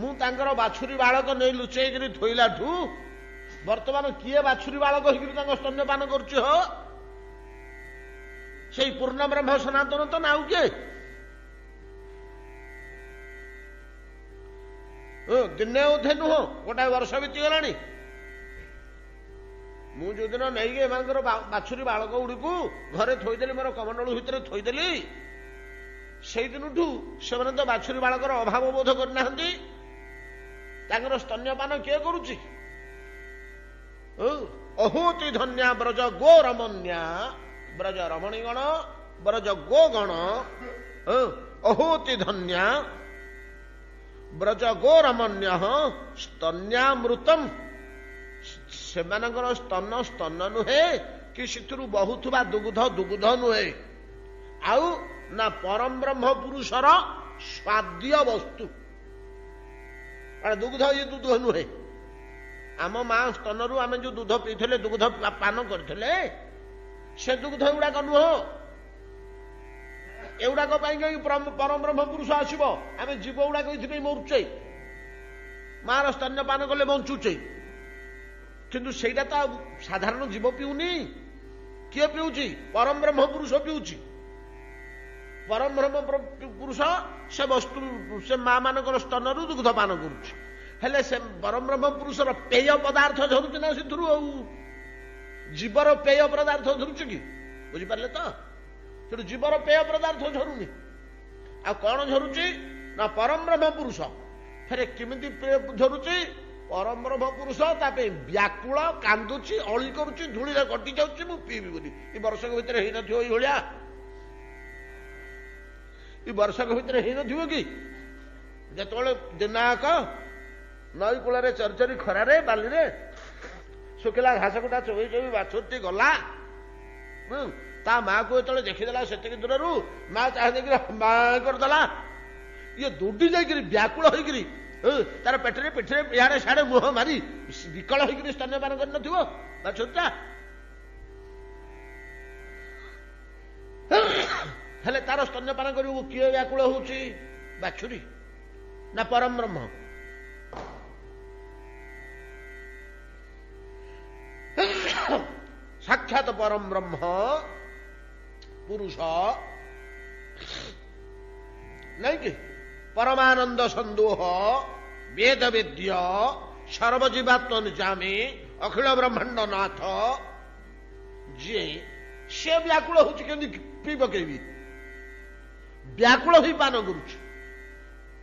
ମୁଁ ତାଙ୍କର ବାଛୁରୀ ବାଳକ ନେଇ ଲୁଚେଇକିରି ଥୋଇଲାଠୁ ବର୍ତ୍ତମାନ କିଏ ବାଛୁରୀ ବାଳକ ହେଇକିରି ତାଙ୍କ ସ୍ତନ୍ୟପାନ କରୁଛି ହୋ? ସେଇ ପୂର୍ଣ୍ଣ ବ୍ରହ୍ମ ସନାତନ ତ ନା ଆଉ କିଏ ଦିନେ ଅଧେ ନୁହଁ ଗୋଟାଏ ବର୍ଷ ବିତିଗଲାଣି। ମୁଁ ଯୋଉଦିନ ନେଇକି ଏମାନଙ୍କର ବାଛୁରୀ ବାଳକ ଗୁଡିକୁ ଘରେ ଥୋଇଦେଲି ମୋର କମଣ୍ଡଳ ଭିତରେ ଥୋଇଦେଲି ସେଇଦିନଠୁ ସେମାନେ ତ ବାଛୁରୀ ବାଳକର ଅଭାବ ବୋଧ କରିନାହାନ୍ତି। ତାଙ୍କର ସ୍ତନ୍ୟପାନ କିଏ କରୁଛି? ଅହୋତି ଧନ୍ୟା ବ୍ରଜ ଗୋ ରମନ୍ୟା ବ୍ରଜ ରମଣୀଗଣ ବ୍ରଜ ଗୋ ଗଣ ଅହୋତି ଧନ୍ୟା। ବ୍ରଜ ଗୋ ରମନ୍ୟ ସ୍ତନ୍ୟାମୃତମ ସେମାନଙ୍କର ସ୍ତନ ସ୍ତନ ନୁହେଁ କି ସେଥିରୁ ବହୁଥିବା ଦୁଗ୍ଧ ଦୁଗ୍ଧ ନୁହେଁ। ଆଉ ନା ପରମ ବ୍ରହ୍ମ ପୁରୁଷର ସ୍ୱାଦ୍ୟ ବସ୍ତୁ ଦୁଗ୍ଧ ଇଏ ଦୁଗ୍ଧ ନୁହେଁ ଆମ ମା ସ୍ତନରୁ ଆମେ ଯୋଉ ଦୁଧ ପିଇଥିଲେ ଦୁଗ୍ଧ ପାନ କରିଥିଲେ ସେ ଦୁଗ୍ଧ ଗୁଡାକ ନୁହଁ। ଏଗୁଡାକ ପାଇଁ କାହିଁକି ପରମ ବ୍ରହ୍ମ ପୁରୁଷ ଆସିବ? ଆମେ ଜୀବ ଗୁଡାକ ଏଥିପାଇଁ ମରୁଛେ ମାର ସ୍ତନ୍ୟ ପାନ କଲେ ବଞ୍ଚୁଛେ କିନ୍ତୁ ସେଇଟା ତ ସାଧାରଣ ଜୀବ ପିଉନି। କିଏ ପିଉଛି? ପରମ ବ୍ରହ୍ମ ପୁରୁଷ ପିଉଛି। ପରମ ବ୍ରହ୍ମ ପୁରୁଷ ସେ ବସ୍ତୁ ସେ ମା ମାନଙ୍କର ସ୍ତନରୁ ଦୁଗ୍ଧ ପାନ କରୁଛି। ହେଲେ ସେ ପରମ ବ୍ରହ୍ମ ପୁରୁଷର ପେୟ ପଦାର୍ଥ ଝରୁଛି ନା ସେଥିରୁ ଆଉ? ଜୀବର ପେୟ ପଦାର୍ଥ ଝରୁଛି କି? ବୁଝିପାରିଲେ ତ? ସେଠୁ ଜୀବର ପେୟ ପଦାର୍ଥ ଝରୁନି ଆଉ କଣ ଝରୁଛି ନା ପରମ ବ୍ରହ୍ମ ପୁରୁଷ। ଫେରେ କେମିତି ଝରୁଛି ପରମ ବ୍ରହ୍ମ ପୁରୁଷ ତା ପାଇଁ ବ୍ୟାକୁଳ କାନ୍ଦୁଛି ଅଳି କରୁଛି ଧୂଳିରେ କଟି ଯାଉଛି ମୁଁ ପିଇବି ବୋଲି। ଏ ବର୍ଷକ ଭିତରେ ହେଇନଥିବ ଏଇଭଳିଆ ଏ ବର୍ଷକ ଭିତରେ ହେଇନଥିବ କି ଯେତେବେଳେ ଦିନାକ ନଈ କୂଳରେ ଚରିଚରି ଖରାରେ ବାଲିରେ ଶୁଖିଲା ଘାସ କୁଟା ଚୋବେଇ ଚୋବେଇ ବାଛୁରଟି ଗଲା। ତା ମାକୁ ଯେତେବେଳେ ଦେଖିଦେଲା ସେତିକି ଦୂରରୁ ମା ଚାହା ଦେଇକିରି ମା କରିଦେଲା। ଇଏ ଦୌଡି ଯାଇକିରି ବ୍ୟାକୁଳ ହେଇକିରି ତାର ପେଟରେ ପିଠିରେ ଇଆଡେ ସିଆଡେ ମୁହଁ ମାରି ବିକଳ ହେଇକିରି ସ୍ତନ୍ୟପାନ କରିନଥିବ ବାଛୁରଟା? ହେଲେ ତାର ସ୍ତନ୍ୟପାନ କରିବୁ କିଏ ବ୍ୟାକୁଳ ହଉଛି? ବାଛୁରୀ ନା ପରମ ବ୍ରହ୍ମ? ସାକ୍ଷାତ ପରମ ବ୍ରହ୍ମ ପୁରୁଷ। ନାଇଁ କି? ପରମାନନ୍ଦ ସନ୍ଦୋହ ବେଦ ବେଦ୍ୟ ସର୍ବଜୀବାତ୍ମ ନିଜାମୀ ଅଖିଳ ବ୍ରହ୍ମାଣ୍ଡ ନାଥ। ଯିଏ ସେ ବ୍ୟାକୁଳ ହଉଛି କେମିତି ପିଇ ପକେଇବି? ବ୍ୟାକୁଳ ହୋଇ ପାନ କରୁଛି।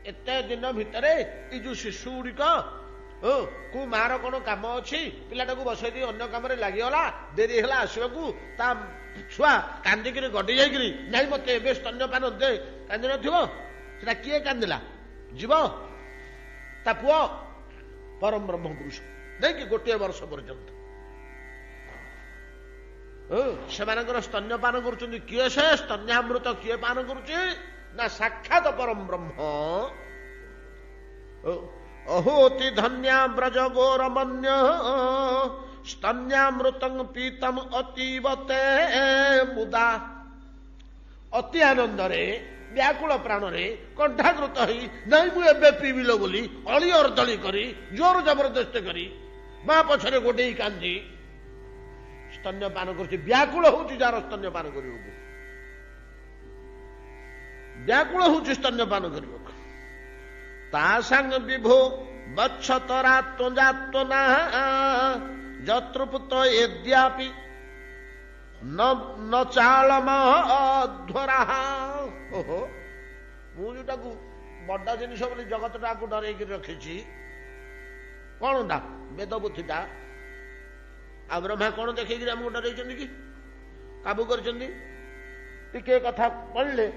ଏତେ ଦିନ ଭିତରେ ଏଇ ଯୋଉ ଶିଶୁ ଗୁଡିକ କୋଉ ମାର କଣ କାମ ଅଛି? ପିଲାଟାକୁ ବସେଇ ଦେଇ ଅନ୍ୟ କାମରେ ଲାଗିଗଲା ଡେରି ହେଲା ଆସିବାକୁ ତା ଛୁଆ କାନ୍ଦିକିରି ଗଡି ଯାଇକିରି ନାଇଁ ମତେ ଏବେ ସ୍ତନ୍ୟପାନ ଦେ। କାନ୍ଦି ନଥିବ ସେଟା କିଏ କାନ୍ଦିଲା? ଯିବ? ତା ପୁଅ ପରମ ବ୍ରହ୍ମ ପୁରୁଷ ନାଇଁକି ଗୋଟିଏ ବର୍ଷ ପର୍ଯ୍ୟନ୍ତ। ସେମାନଙ୍କର ସ୍ତନ୍ୟ ପାନ କରୁଛନ୍ତି। କିଏ ସେ ସ୍ତନ୍ୟାମୃତ କିଏ ପାନ କରୁଛି? ନା ସାକ୍ଷାତ ପରମ ବ୍ରହ୍ମ। ଅହୋତି ଧନ୍ୟା ବ୍ରଜ ଗୋରମନ୍ୟ। ସ୍ତନ୍ୟାମୃତଂ ପୀତମ ଅତୀବତେ ମୁଦା। ଅତି ଆନନ୍ଦରେ ବ୍ୟାକୁଳ ପ୍ରାଣରେ କଣ୍ଠାକୃତ ହେଇ ନାଇଁ ମୁଁ ଏବେ ପିଇବିଲ ବୋଲି ଅଳି ଅର୍ଦଳି କରି ଜୋର ଜବରଦସ୍ତ କରି ମା ପଛରେ ଗୋଟେଇ କାନ୍ଦି ସ୍ତନ୍ୟ ପାନ କରୁଛି ବ୍ୟାକୁଳ ହଉଛି ଯାହାର ସ୍ତନ୍ୟ ପାନ କରିବାକୁ ବ୍ୟାକୁଳ ହଉଛି ସ୍ତନ୍ୟ ପାନ କରିବାକୁ ତା ସାଙ୍ଗ ବିଭୋ ବଚ୍ଛ ତରା ତ୍ୱଜାତ୍ୱନା ଯତୃପୁତ ଏଦ୍ୟାପି ନ ଚାଳମ ଧ୍ୱରା ଓହୋ ମୁଁ ଯୋଉଟାକୁ ବଡ ଜିନିଷ ବୋଲି ଜଗତଟାକୁ ଡରେଇକି ରଖିଛି। କଣଟା? ବେଦବୁଦ୍ଧିଟା? ଆଉ ବ୍ରହ୍ମା କଣ ଦେଖେଇକିରି ଆମକୁ ଡରେଇଛନ୍ତି କି? କାବୁ କରିଛନ୍ତି? ଟିକେ କଥା ପଢିଲେ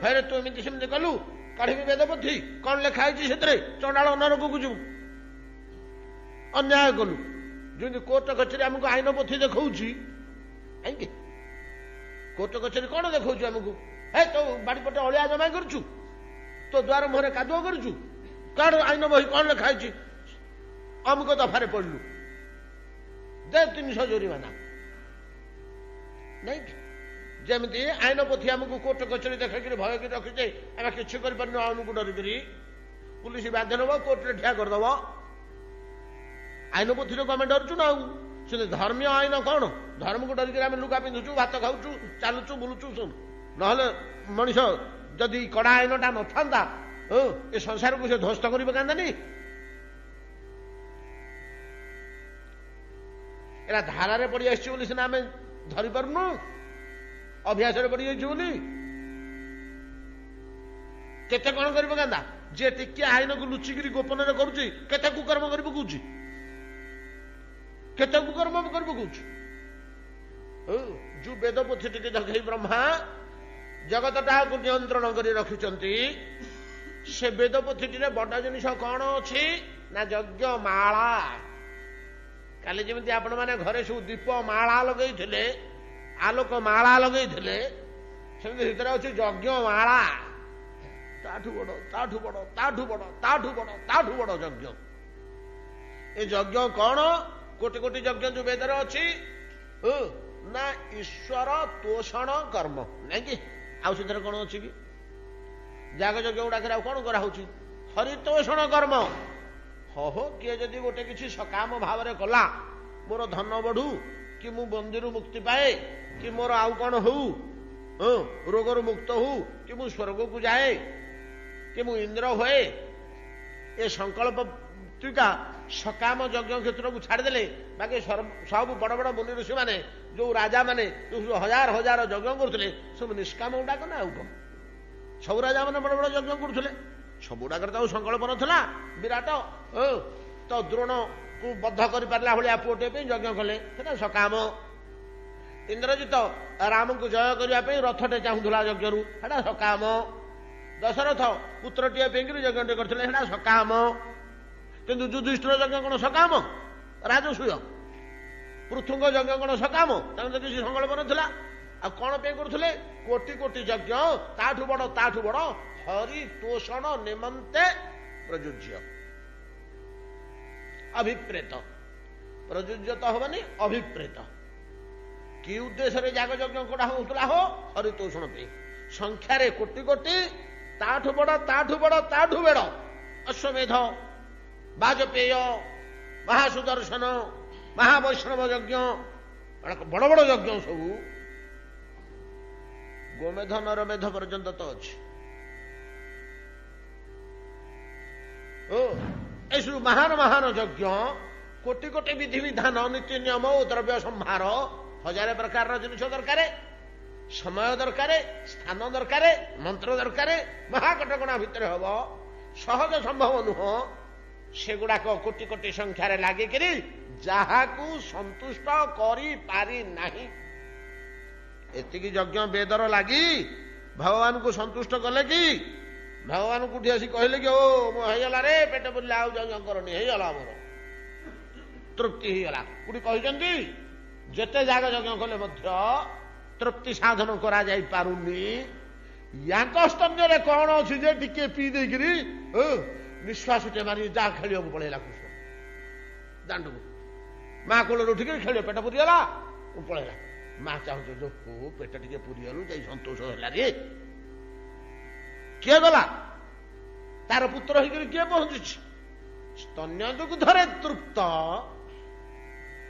ଫେରେ ତୁ ଏମିତି ସେମିତି କଲୁ? କାଢିବି ବେଦବୁଦ୍ଧି କଣ ଲେଖା ହେଇଛି ସେଥିରେ? ଚଣ୍ଡାଳ ନରକକୁ ଯିବୁ ଅନ୍ୟାୟ କଲୁ। ଯେମିତି କୋର୍ଟ କଚେରୀ ଆମକୁ ଆଇନ ପୋଥି ଦେଖଉଛି କାହିଁକି? କୋର୍ଟ କଚେରୀ କଣ ଦେଖାଉଛି ଆମକୁ? ହେ ତୋ ବାଡି ପଟେ ଅଳିଆ ଜମା କରୁଛୁ? ତୋ ଦ୍ୱାର ମୁହଁରେ କାଦୁଅ କରୁଛୁ? କଣ ଆଇନ ବହି କଣ ଲେଖା ହେଇଛି? ଅମୁକ ଦଫାରେ ପଡିଲୁ ଦେ ତିନିଶହ ଜୋରିମାନା ନାଇଁ ଯେମିତି ଆଇନ ପୋଥି ଆମକୁ କୋର୍ଟ କଚେରୀ ଦେଖେଇକିରି ଭୟ କରି ରଖିଛେ ଆମେ କିଛି କରିପାରୁନୁ ଆମକୁ ଡରିକିରି ପୁଲିସ ବାଧ୍ୟ ନେବ କୋର୍ଟରେ ଠିଆ କରିଦବ। ଆଇନ ପୋଥିରେ ଆମେ ଡରୁଛୁ ନା ଆଉ? ସେ ଧର୍ମୀୟ ଆଇନ କଣ? ଧର୍ମକୁ ଡରିକିରି ଆମେ ଲୁଗା ପିନ୍ଧୁଛୁ ଭାତ ଖାଉଛୁ ଚାଲୁଛୁ ବୁଲୁଛୁ ଶୁଣୁ। ନହେଲେ ମଣିଷ ଯଦି କଡା ଆଇନଟା ନଥାନ୍ତା ଏ ସଂସାରକୁ ସେ ଧ୍ୱସ୍ତ କରି ପକାନ୍ତାନି ଏରା ଧାରାରେ ପଡି ଆସିଛି ବୋଲି ସିନା ଆମେ ଧରିପାରୁନୁ ଅଭ୍ୟାସରେ ପଡିଯାଇଛି ବୋଲି କେତେ କଣ କରି ପକାନ୍ତା ଯିଏ ଟିକେ ଆଇନକୁ ଲୁଚିକିରି ଗୋପନରେ କରୁଛି କେତେ କୁକର୍ମ କରି ପକଉଛି କେତେ କୁକର୍ମ କରି ପକଉଛି ଯୋଉ ବେଦ ପୋଥି ଟିକେ ଦେଖେଇ ବ୍ରହ୍ମା ଜଗତଟାକୁ ନିୟନ୍ତ୍ରଣ କରି ରଖିଛନ୍ତି ସେ ବେଦ ପୋଥିଟିରେ ବଡ ଜିନିଷ କଣ ଅଛି? ନା ଯଜ୍ଞ ମାଳା କାଲି ଯେମିତି ଆପଣମାନେ ଘରେ ସବୁ ଦୀପ ମାଳା ଲଗେଇଥିଲେ ଆଲୋକ ମାଳା ଲଗେଇଥିଲେ ସେମିତି ଭିତରେ ଅଛି ଯଜ୍ଞ ମାଳା। ତାଠୁ ବଡ ତାଠୁ ବଡ ତାଠୁ ବଡ ତାଠୁ ବଡ ତାଠୁ ବଡ ଯଜ୍ଞ। ଏ ଯଜ୍ଞ କଣ? କୋଟି କୋଟି ଯଜ୍ଞ ଯୋଉ ବେଦରେ ଅଛି। ନା ଈଶ୍ୱର ତୋଷଣ କର୍ମ ନାଇଁ କି? ଆଉ ସେଥିରେ କଣ ଅଛି କି? ଯାଗ ଯଜ୍ଞ ଗୁଡାକରେ ଆଉ କଣ କରାହଉଛି? ହରିତୋଷଣ କର୍ମ। ହହୋ କିଏ ଯଦି ଗୋଟେ କିଛି ସକାମ ଭାବରେ କଲା ମୋର ଧନ ବଢୁ କି ମୁଁ ବନ୍ଦିରୁ ମୁକ୍ତି ପାଏ କି ମୋର ଆଉ କଣ ହଉ ରୋଗରୁ ମୁକ୍ତ ହଉ କି ମୁଁ ସ୍ୱର୍ଗକୁ ଯାଏ କି ମୁଁ ଇନ୍ଦ୍ର ହୁଏ ଏ ସଂକଳ୍ପ ଟା ସକାମ ଯଜ୍ଞ କ୍ଷେତ୍ରକୁ ଛାଡ଼ିଦେଲେ ବାକି ସବୁ ବଡ ବଡ ମୁନି ଋଷି ମାନେ ଯୋଉ ରାଜା ମାନେ ଯୋଉ ହଜାର ହଜାର ଯଜ୍ଞ କରୁଥିଲେ ସବୁ ନିଷ୍କାମ ଗୁଡାକ ନା ଆଉ କଣ? ସବୁ ରାଜା ମାନେ ବଡ ବଡ ଯଜ୍ଞ କରୁଥିଲେ। ସବୁଗୁଡାକରେ ତ ଆଉ ସଂକଳ୍ପ ନଥିଲା। ବିରାଟ ତ ଦ୍ରୋଣକୁ ବଦ୍ଧ କରିପାରିଲା ଭଳିଆ ପୁଅଟିଏ ପାଇଁ ଯଜ୍ଞ କଲେ। ସେଟା ସକାମ। ଇନ୍ଦ୍ରଜିତ ରାମଙ୍କୁ ଜୟ କରିବା ପାଇଁ ରଥଟେ ଚାହୁଁଥିଲା ଯଜ୍ଞରୁ। ସେଟା ସକାମ। ଦଶରଥ ପୁତ୍ରଟିଏ ପାଇଁକିରି ଯଜ୍ଞଟେ କରିଥିଲେ ସେଟା ସକାମ। କିନ୍ତୁ ଯୁଧିଷ୍ଠିର ଯଜ୍ଞ କଣ ସକାମ? ରାଜସୂୟ। ପୃଥୁଙ୍କ ଯଜ୍ଞ କଣ ସକାମ? ତାଙ୍କ ତ କିଛି ସଂକଳ୍ପ ନଥିଲା। ଆଉ କଣ ପାଇଁ କରୁଥିଲେ? କୋଟି କୋଟି ଯଜ୍ଞ ତାଠୁ ବଡ ତାଠୁ ବଡ ହରି ତୋଷଣ ନିମନ୍ତେ ପ୍ରଯୁଜ୍ୟ। ଅଭିପ୍ରେତ। ପ୍ରଯୁଜ୍ୟ ତ ହବନି ଅଭିପ୍ରେତ। କି ଉଦ୍ଦେଶ୍ୟରେ ଯାଗ ଯଜ୍ଞ କଡ଼ା ହଉଥିଲା ହୋ? ହରିତୋଷଣ ପାଇଁ। ସଂଖ୍ୟାରେ କୋଟି କୋଟି ତାଠୁ ବଡ ତାଠୁ ବଡ ତାଠୁ ବଡ। ଅଶ୍ୱମେଧ ବାଜପେୟ ମହାସୁଦର୍ଶନ ମହାବୈଷ୍ଣବ ଯଜ୍ଞ ବଡ ବଡ ଯଜ୍ଞ ସବୁ। ଗୋମେଧ ନରମେଧ ପର୍ଯ୍ୟନ୍ତ ତ ଅଛି ଓ ଏସବୁ ମହାନ ମହାନ ଯଜ୍ଞ କୋଟି କୋଟି ବିଧିବିଧାନ ନୀତି ନିୟମ ଓ ଦ୍ରବ୍ୟ ସମ୍ଭାର ହଜାରେ ପ୍ରକାରର ଜିନିଷ ଦରକାର ସମୟ ଦରକାର ସ୍ଥାନ ଦରକାର ମନ୍ତ୍ର ଦରକାର ମହାକଟକଣା ଭିତରେ ହବ। ସହଜ ସମ୍ଭବ ନୁହଁ। ସେଗୁଡାକ କୋଟି କୋଟି ସଂଖ୍ୟାରେ ଲାଗିକିରି ଯାହାକୁ ସନ୍ତୁଷ୍ଟ କରିପାରି ନାହିଁ ଏତିକି ଯଜ୍ଞ ବେଦର ଲାଗି ଭଗବାନଙ୍କୁ ସନ୍ତୁଷ୍ଟ କଲେ କି ଭଗବାନ କୋଉଠି ଆସି କହିଲେ କି ଓ ମୁଁ ହେଇଗଲା ରେ ପେଟ ବୁଲିଲା ଆଉ ଯଜ୍ଞ କରନି ହେଇଗଲା ଆମର। ତୃପ୍ତି ହେଇଗଲା। କୋଉଠି କହିଛନ୍ତି ଯେତେ ଜାଗ ଯଜ୍ଞ କଲେ ମଧ୍ୟ ତୃପ୍ତି ସାଧନ କରାଯାଇ ପାରୁନି। ୟାଙ୍କ ସ୍ତନ୍ୟରେ କଣ ଅଛି ଯେ ଟିକେ ପିଇ ଦେଇକିରି ଓ, ନିଶ୍ୱାସଟେ ମାରି ଯାହା ଖେଳିବାକୁ ପଳେଇଲା କୃଷ୍ଣ। ଦାଣ୍ଡକୁ। ମା କୋଳରୁ ଉଠିକିରି ଖେଳିବ ପେଟ ପୁରିଗଲା ମୁଁ ପଳେଇଲା। ମା ଚାହୁଁଛ ଯୋଉ ହୋ ପେଟ ଟିକେ ପୁରିଗଲୁ ଯାଇ ସନ୍ତୋଷ ହେଲା ରେ କିଏ ଗଲା? ତାର ପୁତ୍ର ହେଇକିରି କିଏ ପହଞ୍ଚୁଛି? ସ୍ତନ୍ୟ ଦୁଗ୍ଧରେ ତୃପ୍ତ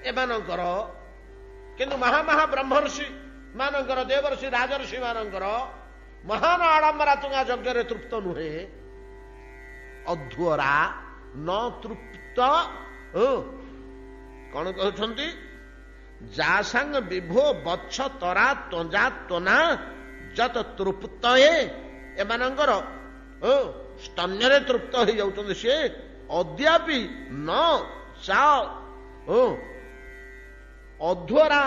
ଏମାନଙ୍କର କିନ୍ତୁ ମହା ମହା ବ୍ରହ୍ମର୍ଷି ମାନଙ୍କର ଦେବର୍ଷି ରାଜର୍ଷି ମାନଙ୍କର ମହାନ ଆଡମ୍ବରା ତୁଙ୍ଗା ଯଜ୍ଞରେ ତୃପ୍ତ ନୁହେଁ। ଅଧ୍ୱରା ନ ତୃପ୍ତ କଣ କହୁଛନ୍ତି? ଯା ସାଙ୍ଗ ବିଭୋ ବଚ୍ଛ ତରା ତଞ୍ଜା ତନା ଯତ ତୃପ୍ତ ଏ ଏମାନଙ୍କର ଓ, ସ୍ତନ୍ୟରେ ତୃପ୍ତ ହେଇଯାଉଛନ୍ତି ସେ ଅଦ୍ୟାପି ନ ଚା ଓ ଅଧ୍ୱରା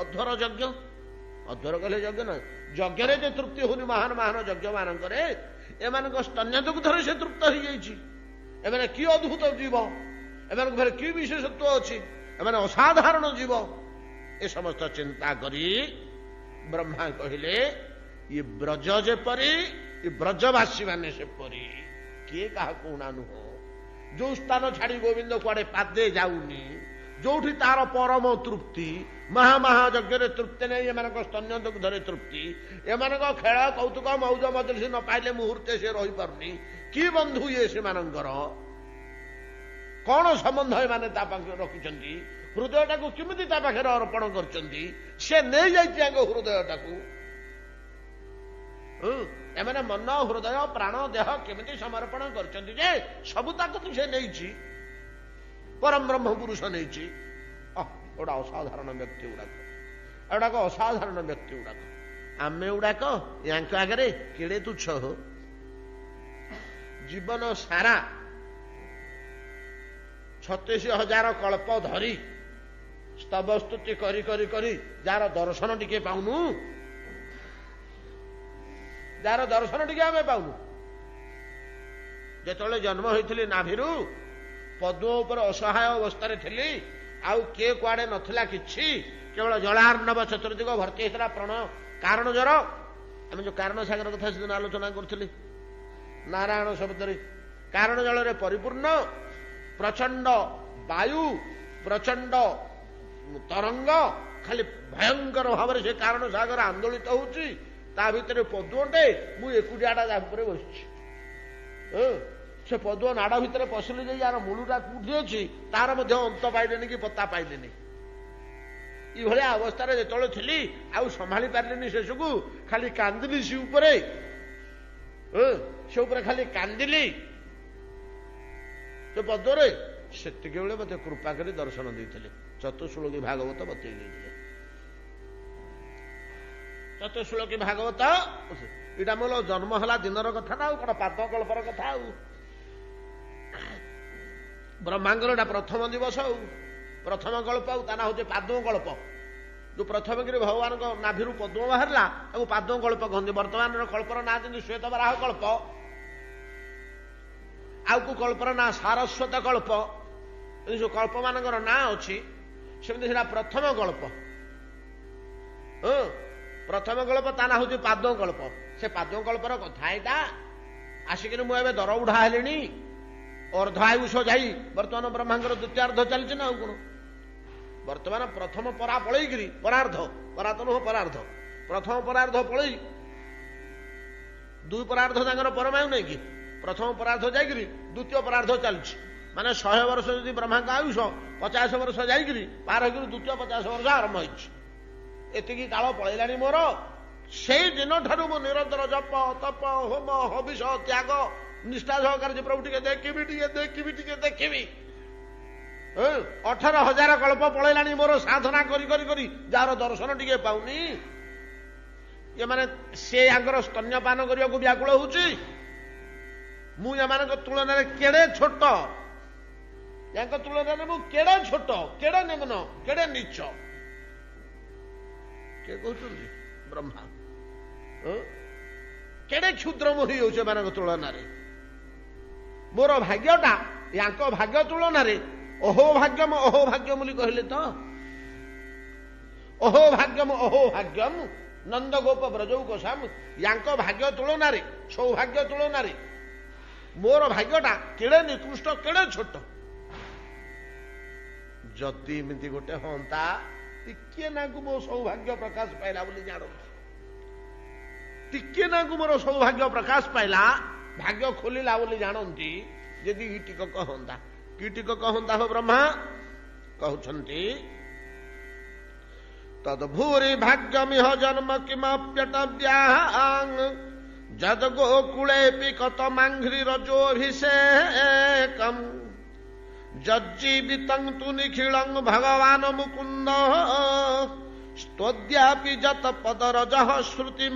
ଅଧ୍ୱର ଯଜ୍ଞ ଅଧ୍ୱର କହିଲେ ଯଜ୍ଞ ନୁହେଁ ଯଜ୍ଞରେ ଯେ ତୃପ୍ତି ହଉନି ମହାନ ମହାନ ଯଜ୍ଞ ମାନଙ୍କରେ ଏମାନଙ୍କ ସ୍ତନ୍ୟ ଦୁଗ୍ଧରେ ସେ ତୃପ୍ତ ହେଇଯାଇଛି ଏମାନେ କି ଅଦ୍ଭୁତ ଜୀବ ଏମାନଙ୍କ ପାଖରେ କି ବିଶେଷତ୍ୱ ଅଛି ଏମାନେ ଅସାଧାରଣ ଜୀବ। ଏ ସମସ୍ତ ଚିନ୍ତା କରି ବ୍ରହ୍ମା କହିଲେ ଇଏ ବ୍ରଜ ଯେପରି ଏ ବ୍ରଜବାସୀ ମାନେ ସେପରି। କିଏ କାହାକୁ ଉଣା ନୁହଁ ଯୋଉ ସ୍ଥାନ ଛାଡି ଗୋବିନ୍ଦ କୁଆଡେ ପାଦେ ଯାଉନି ଯୋଉଠି ତାର ପରମ ତୃପ୍ତି ମହା ମହା ଯଜ୍ଞରେ ତୃପ୍ତି ନେଇ ଏମାନଙ୍କ ସ୍ତନ୍ୟ ଦୁଗ୍ଧରେ ତୃପ୍ତି। ଏମାନଙ୍କ ଖେଳ କୌତୁକ ମୌଜ ମଜଲିସି ନ ପାଇଲେ ମୁହୂର୍ତ୍ତେ ସେ ରହିପାରୁନି। କି ବନ୍ଧୁ ଇଏ ସେମାନଙ୍କର? କଣ ସମ୍ବନ୍ଧ ଏମାନେ ତା ପାଖରେ ରଖିଛନ୍ତି? ହୃଦୟଟାକୁ କେମିତି ତା ପାଖରେ ଅର୍ପଣ କରୁଛନ୍ତି? ସେ ନେଇଯାଇଛି ଆଗ ହୃଦୟଟାକୁ। ଏମାନେ ମନ ହୃଦୟ ପ୍ରାଣ ଦେହ କେମିତି ସମର୍ପଣ କରିଛନ୍ତି ଯେ ସବୁ ତାକୁ ସେ ନେଇଛି? ପରମ ବ୍ରହ୍ମ ପୁରୁଷ ନେଇଛି ଏଗୁଡା ଅସାଧାରଣ ବ୍ୟକ୍ତି ଗୁଡାକ। ଏଗୁଡାକ ଅସାଧାରଣ ବ୍ୟକ୍ତି ଗୁଡାକ। ଆମେ ଗୁଡାକ ୟାଙ୍କ ଆଗରେ କେଡେ ତୁଚ୍ଛ ହୋ। ଜୀବନ ସାରା ଛତିଶ ହଜାର କଳ୍ପ ଧରି ସ୍ତବ ସ୍ତୁତି କରି କରି କରି ଯାହାର ଦର୍ଶନ ଟିକେ ପାଉନୁ ଯାହାର ଦର୍ଶନ ଟିକେ ଆମେ ପାଉନୁ। ଯେତେବେଳେ ଜନ୍ମ ହୋଇଥିଲି ନାଭିରୁ ପଦ୍ମ ଉପରେ ଅସହାୟ ଅବସ୍ଥାରେ ଥିଲି ଆଉ କିଏ କୁଆଡେ ନଥିଲା କିଛି କେବଳ ଜଳାର୍ଣ୍ଣବ ଚତୁର୍ଦିଗ ଭର୍ତ୍ତି ହେଇଥିଲା ପ୍ରଣ କାରଣ ଜ୍ୱର ଆମେ ଯୋଉ କାରଣ ସାଗର କଥା ସେଦିନ ଆଲୋଚନା କରୁଥିଲି। ନାରାୟଣ ଶବ୍ଦରେ କାରଣ ଜଳରେ ପରିପୂର୍ଣ୍ଣ ପ୍ରଚଣ୍ଡ ବାୟୁ ପ୍ରଚଣ୍ଡ ତରଙ୍ଗ ଖାଲି ଭୟଙ୍କର ଭାବରେ ସେ କାରଣ ସାଗର ଆନ୍ଦୋଳିତ ହଉଛି। ତା ଭିତରେ ପଦୁଅଟେ ମୁଁ ଏକୁଟିଆଟା ତା ଉପରେ ବସିଛି। ସେ ପଦୁଅ ନାଡ ଭିତରେ ପଶିଲି ଯାଇ ଯାର ମୂଳଟା କୋଉଠି ଅଛି ତାର ମଧ୍ୟ ଅନ୍ତ ପାଇଲେନି କି ପତ୍ତା ପାଇଲେନି। ଏଇଭଳିଆ ଅବସ୍ଥାରେ ଯେତେବେଳେ ଥିଲି ଆଉ ସମ୍ଭାଳି ପାରିଲିନି ଶେଷକୁ ଖାଲି କାନ୍ଦିଲି ସେ ଉପରେ। ସେ ଉପରେ ଖାଲି କାନ୍ଦିଲି। ସେ ପଦରେ ସେତିକି ବେଳେ ମତେ କୃପା କରି ଦର୍ଶନ ଦେଇଥିଲେ। ଚତୁଶ୍ଲୋକୀ ଭାଗବତ ବତେଇ ଦେଇଥିଲେ। ଚତୁଶ୍ଲୋକୀ ଭାଗବତ ଏଇଟା ମୋର ଜନ୍ମ ହେଲା ଦିନର କଥା ନା ଆଉ କଣ ପାଦ କଳ୍ପର କଥା ଆଉ? ବ୍ରହ୍ମାଙ୍କର ଏଟା ପ୍ରଥମ ଦିବସ ଆଉ। ପ୍ରଥମ କଳ୍ପ ଆଉ ତା ନାଁ ହଉଛି ପାଦ କଳ୍ପ। ଯୋଉ ପ୍ରଥମ କରି ଭଗବାନଙ୍କ ନାଭିରୁ ପଦ୍ମ ବାହାରିଲା ତାକୁ ପାଦ କଳ୍ପ କହନ୍ତି। ବର୍ତ୍ତମାନର କଳ୍ପର ନାଁ ଯେମିତି ଶ୍ଵେତ ବରାହ କଳ୍ପ ଆଉ କୋଉ କଳ୍ପର ନାଁ ସାରସ୍ୱତ କଳ୍ପ? ଏମିତି ଯୋଉ କଳ୍ପ ମାନଙ୍କର ନାଁ ଅଛି ସେମିତି ସେଟା ପ୍ରଥମ କଳ୍ପ। ହଁ ପ୍ରଥମ କଳ୍ପ ତା ନାଁ ହଉଛି ପାଦ କଳ୍ପ। ସେ ପାଦ କଳ୍ପର କଥା ଏଇଟା। ଆସିକିରି ମୁଁ ଏବେ ଦର ଉଢା ହେଲିଣି। ଅର୍ଦ୍ଧ ଆୟୁଷ ଯାଇ ବର୍ତ୍ତମାନ ବ୍ରହ୍ମାଙ୍କର ଦ୍ୱିତୀୟାର୍ଦ୍ଧ ଚାଲିଛି ନା ଆଉ କଣ? ବର୍ତ୍ତମାନ ପ୍ରଥମ ପରା ପଳେଇକିରି ପରାର୍ଦ୍ଧ ପରା ତ ନୁହଁ ପରାର୍ଦ୍ଧ। ପ୍ରଥମ ପରାର୍ଦ୍ଧ ପଳେଇ ଦୁଇ ପରାର୍ଦ୍ଧ ତାଙ୍କର ପରମାୟୁ ନାହିଁ କି? ପ୍ରଥମ ପରାର୍ଦ୍ଧ ଯାଇକିରି ଦ୍ୱିତୀୟ ପରାର୍ଦ୍ଧ ଚାଲିଛି। ମାନେ ଶହେ ବର୍ଷ ଯଦି ବ୍ରହ୍ମାଙ୍କ ଆୟୁଷ ପଚାଶ ବର୍ଷ ଯାଇକିରି ପାର ହେଇକିରି ଦ୍ୱିତୀୟ ପଚାଶ ବର୍ଷ ଆରମ୍ଭ ହେଇଛି। ଏତିକି କାଳ ପଳେଇଲାଣି ମୋର। ସେଇ ଦିନଠାରୁ ମୁଁ ନିରନ୍ତର ଜପ ତପ ହୋମ ହବିଷ ତ୍ୟାଗ ନିଷ୍ଠା ସହକାରେ ପ୍ରଭୁ ଟିକେ ଦେଖିବି ଟିକେ ଦେଖିବି ଟିକେ ଦେଖିବି। ଅଠର ହଜାର କଳ୍ପ ପଳେଇଲାଣି ମୋର ସାଧନା କରି କରି କରି ଯାହାର ଦର୍ଶନ ଟିକେ ପାଉନି। ଏମାନେ ସେ ଆଙ୍କର ସ୍ତନ୍ୟପାନ କରିବାକୁ ବ୍ୟାକୁଳ ହଉଛି। ମୁଁ ଏମାନଙ୍କ ତୁଳନାରେ କେଡେ ଛୋଟ? ୟାଙ୍କ ତୁଳନାରେ ମୁଁ କେଡେ ଛୋଟ? କେଡେ ନିମ୍ନ? କେଡେ ନିଚ? କିଏ କହୁଛନ୍ତି? ବ୍ରହ୍ମା। ହଁ? କେଡେ କ୍ଷୁଦ୍ର ମୁଁ ହେଇଯାଉଛି ଏମାନଙ୍କ ତୁଳନାରେ? ମୋର ଭାଗ୍ୟଟା ୟାଙ୍କ ଭାଗ୍ୟ ତୁଳନାରେ ଅହୋ ଭାଗ୍ୟମ ଅହୋ ଭାଗ୍ୟ ବୋଲି କହିଲେ ତ? ଅହୋ ଭାଗ୍ୟମ ଅହୋ ଭାଗ୍ୟମ ନନ୍ଦଗୋପ ବ୍ରଜଉ ଗୋସାମ। ୟାଙ୍କ ଭାଗ୍ୟ ତୁଳନାରେ ସୌଭାଗ୍ୟ ତୁଳନାରେ ମୋର ଭାଗ୍ୟଟା କେଡ଼େ ନିକୃଷ୍ଟ କେଡ଼େ ଛୋଟ? ଯଦି ଏମିତି ଗୋଟେ ହଅନ୍ତା ଟିକିଏ ନାକୁ ମୋ ସୌଭାଗ୍ୟ ପ୍ରକାଶ ପାଇଲା ବୋଲି ଜାଣନ୍ତୁ। ଟିକିଏ ନାକୁ ମୋର ସୌଭାଗ୍ୟ ପ୍ରକାଶ ପାଇଲା ଭାଗ୍ୟ ଖୋଲିଲା ବୋଲି ଜାଣନ୍ତି ଯଦି ଇ ଟିକକ ହଅନ୍ତା କି ଟିକକ ହଅନ୍ତା ହୋ ବ୍ରହ୍ମା କହୁଛନ୍ତି ତଦ୍ଭୂରି ଭାଗ୍ୟମିହ ଜନ୍ମ କିମପ୍ୟଟବ୍ୟାଂ जद्गोकुलेऽपि कतमाङ्घ्रिरजोऽभिषेकम् जज्जीवितं तु निखिलं भगवान् मुकुन्दः। त्वद्यापि जद भूरी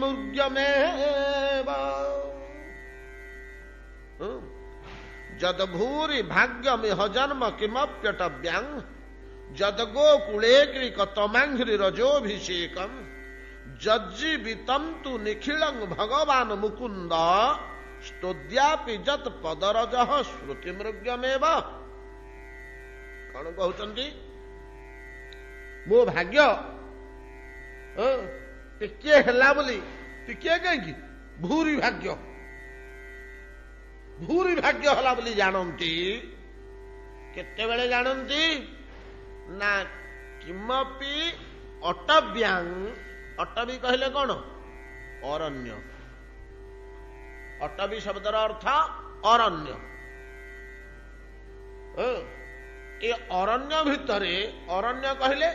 जदभूरि भाग्यमिह जन्म किमप्यटव्यं। जद्गोकुले कृतमाङ्घ्रिरजोऽभिषेकम् जज्जीवितम तु निखिलंग भगवान मुकुंद स्तोद्यापि जत पदरज श्रुति मृग्यमेव कौन कहते मो भाग्य टिके है बोली टिके कहीं भूरी भाग्य भूरी भाग्य हला बोली जानती केते बेले जानती ना किमपि अटव्यांग ଅଟବି କହିଲେ କଣ? ଅରଣ୍ୟ। ଅଟବି ଶବ୍ଦର ଅର୍ଥ ଅରଣ୍ୟ। ଏ ଅରଣ୍ୟ ଭିତରେ ଅରଣ୍ୟ କହିଲେ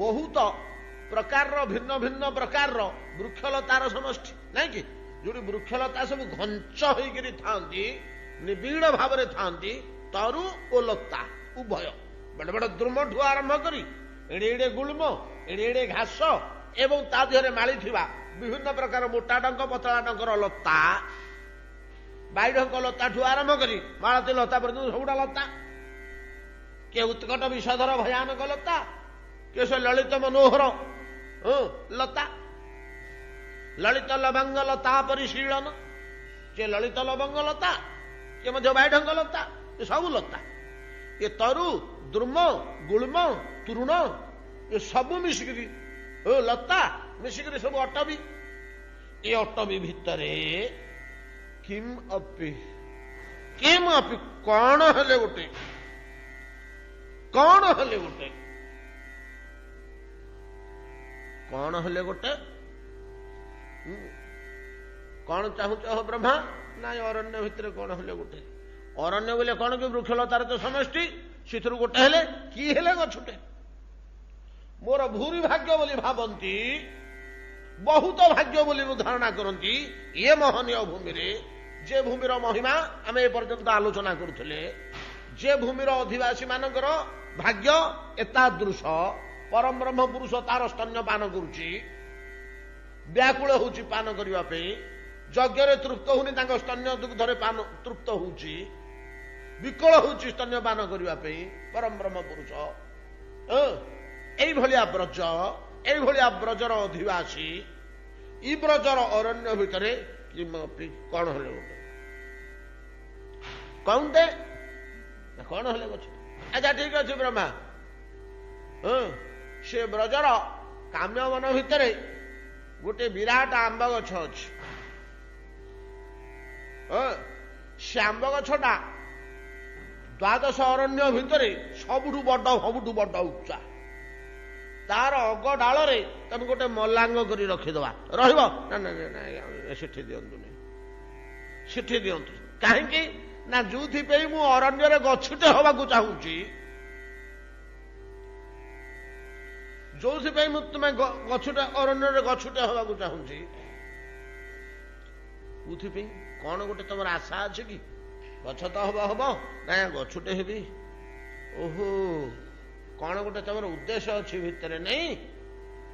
ବହୁତ ପ୍ରକାରର ଭିନ୍ନ ଭିନ୍ନ ପ୍ରକାରର ବୃକ୍ଷଲତାର ସମଷ୍ଟି ନାଇଁ କି? ଯୋଉଠି ବୃକ୍ଷଲତା ସବୁ ଘଞ୍ଚ ହେଇକିରି ଥାନ୍ତି ନିବିଡ଼ ଭାବରେ ଥାନ୍ତି ତରୁ ଓ ଲତା ଉଭୟ। ବଡ଼ ବଡ଼ ଦ୍ରୁମଠୁ ଆରମ୍ଭ କରି ଏଡେ ଏଡେ ଗୁଳ୍ମ ଏଡେ ଏଡେ ଘାସ ଏବଂ ତା ଦେହରେ ମାଳିଥିବା ବିଭିନ୍ନ ପ୍ରକାର ମୋଟା ଡଙ୍କ ପତଳା ଡଙ୍କର ଲତା ବାଇଢଙ୍କ ଲତାଠୁ ଆରମ୍ଭ କରି ମାଳତୀ ଲତା ପର୍ଯ୍ୟନ୍ତ ସବୁଟା ଲତା। କିଏ ଉତ୍କଟ ବିଷଧର ଭୟାନକ ଲତା କିଏ ସେ ଲଳିତ ମନୋହର ଲତା। ଲଳିତ ଲବଙ୍ଗ ଲତା ପରିଶୀଳନ କିଏ ଲଳିତ ଲବଙ୍ଗ ଲତା କିଏ ମଧ୍ୟ ବାଇଢଙ୍କ ଲତା ଏ ସବୁ ଲତା। ଏ ତରୁ ଦ୍ରୁମ ଗୁଳ୍ମ ତୃଣ ଏ ସବୁ ମିଶିକିରି ଓ ଲତା ମିଶିକିରି ସବୁ ଅଟବି ଏ ଅଟବି ଭିତରେ କିମ୍ ଅପି କିମ୍ ଅପି କଣ ହେଲେ ଗୋଟେ କଣ ହେଲେ ଗୋଟେ କଣ ହେଲେ ଗୋଟେ କଣ ଚାହୁଁଛ ହୋ ବ୍ରହ୍ମା ନାଇଁ ଅରଣ୍ୟ ଭିତରେ କଣ ହେଲେ ଗୋଟେ? ଅରଣ୍ୟ ବୋଲେ କଣ କି ବୃକ୍ଷଲତାର ତ ସମଷ୍ଟି? ସେଥିରୁ ଗୋଟେ ହେଲେ କି ହେଲେ ଗଛଟେ? ମୋର ଭୂରି ଭାଗ୍ୟ ବୋଲି ଭାବନ୍ତି ବହୁତ ଭାଗ୍ୟ ବୋଲି ଧାରଣା କରନ୍ତି ଏ ମହନୀୟ ଭୂମିରେ ଯେ ଭୂମିର ମହିମା ଆମେ ଏ ପର୍ଯ୍ୟନ୍ତ ଆଲୋଚନା କରୁଥିଲେ ଯେ ଭୂମିର ଅଧିବାସୀ ମାନଙ୍କର ଭାଗ୍ୟ ଏତାଦୃଶ ପରମ ବ୍ରହ୍ମ ପୁରୁଷ ତାର ସ୍ତନ୍ୟ ପାନ କରୁଛି ବ୍ୟାକୁଳ ହଉଛି ପାନ କରିବା ପାଇଁ ଯଜ୍ଞରେ ତୃପ୍ତ ହଉନି ତାଙ୍କ ସ୍ତନ୍ୟ ଦୁଗ୍ଧରେ ତୃପ୍ତ ହଉଛି ବିକଳ ହଉଛି ସ୍ତନ୍ୟ ପାନ କରିବା ପାଇଁ ପରମ ବ୍ରହ୍ମ ପୁରୁଷ এইভাবে ব্রজ এইভাবে ব্রজর অধিবাসী, ই ব্রজর অরণ্য ভিতরে কণ হলে? গোটে কৌনতে কণ হলে গছ আচ্ছা ঠিক আছে ব্রহ্মা সে ব্রজর কাম্যবন ভিতরে গোটে বিরাট আম্ব গছ অছে সে আম্ব গছটা দ্বাদশ অরণ্য ভিতরে সবুঠু বড় সবুঠু বড় উচ্চা ତାର ଅଗ ଡାଳରେ ତମେ ଗୋଟେ ମଲାଙ୍ଗ କରି ରଖିଦବା। ରହିବ? ନା ନା ନା ସେଠି ଦିଅନ୍ତୁନି। ସେଠି ଦିଅନ୍ତୁ। କାହିଁକି? ନା ଯୋଉଥିପାଇଁ ମୁଁ ଅରଣ୍ୟରେ ଗଛଟେ ହବାକୁ ଚାହୁଁଛି। ଯୋଉଥିପାଇଁ ମୁଁ ତୁମେ ଗଛଟେ ଅରଣ୍ୟରେ ଗଛଟେ ହବାକୁ ଚାହୁଁଛି। କୋଉଥିପାଇଁ କଣ ଗୋଟେ ତମର ଆଶା ଅଛି କି? ଗଛ ତ ହବ ହବ। ନାଇଁ ଗଛଟେ ହେବି। ଓହୋ। କଣ ଗୋଟେ ତମର ଉଦ୍ଦେଶ୍ୟ ଅଛି ଭିତରେ? ନାଇଁ?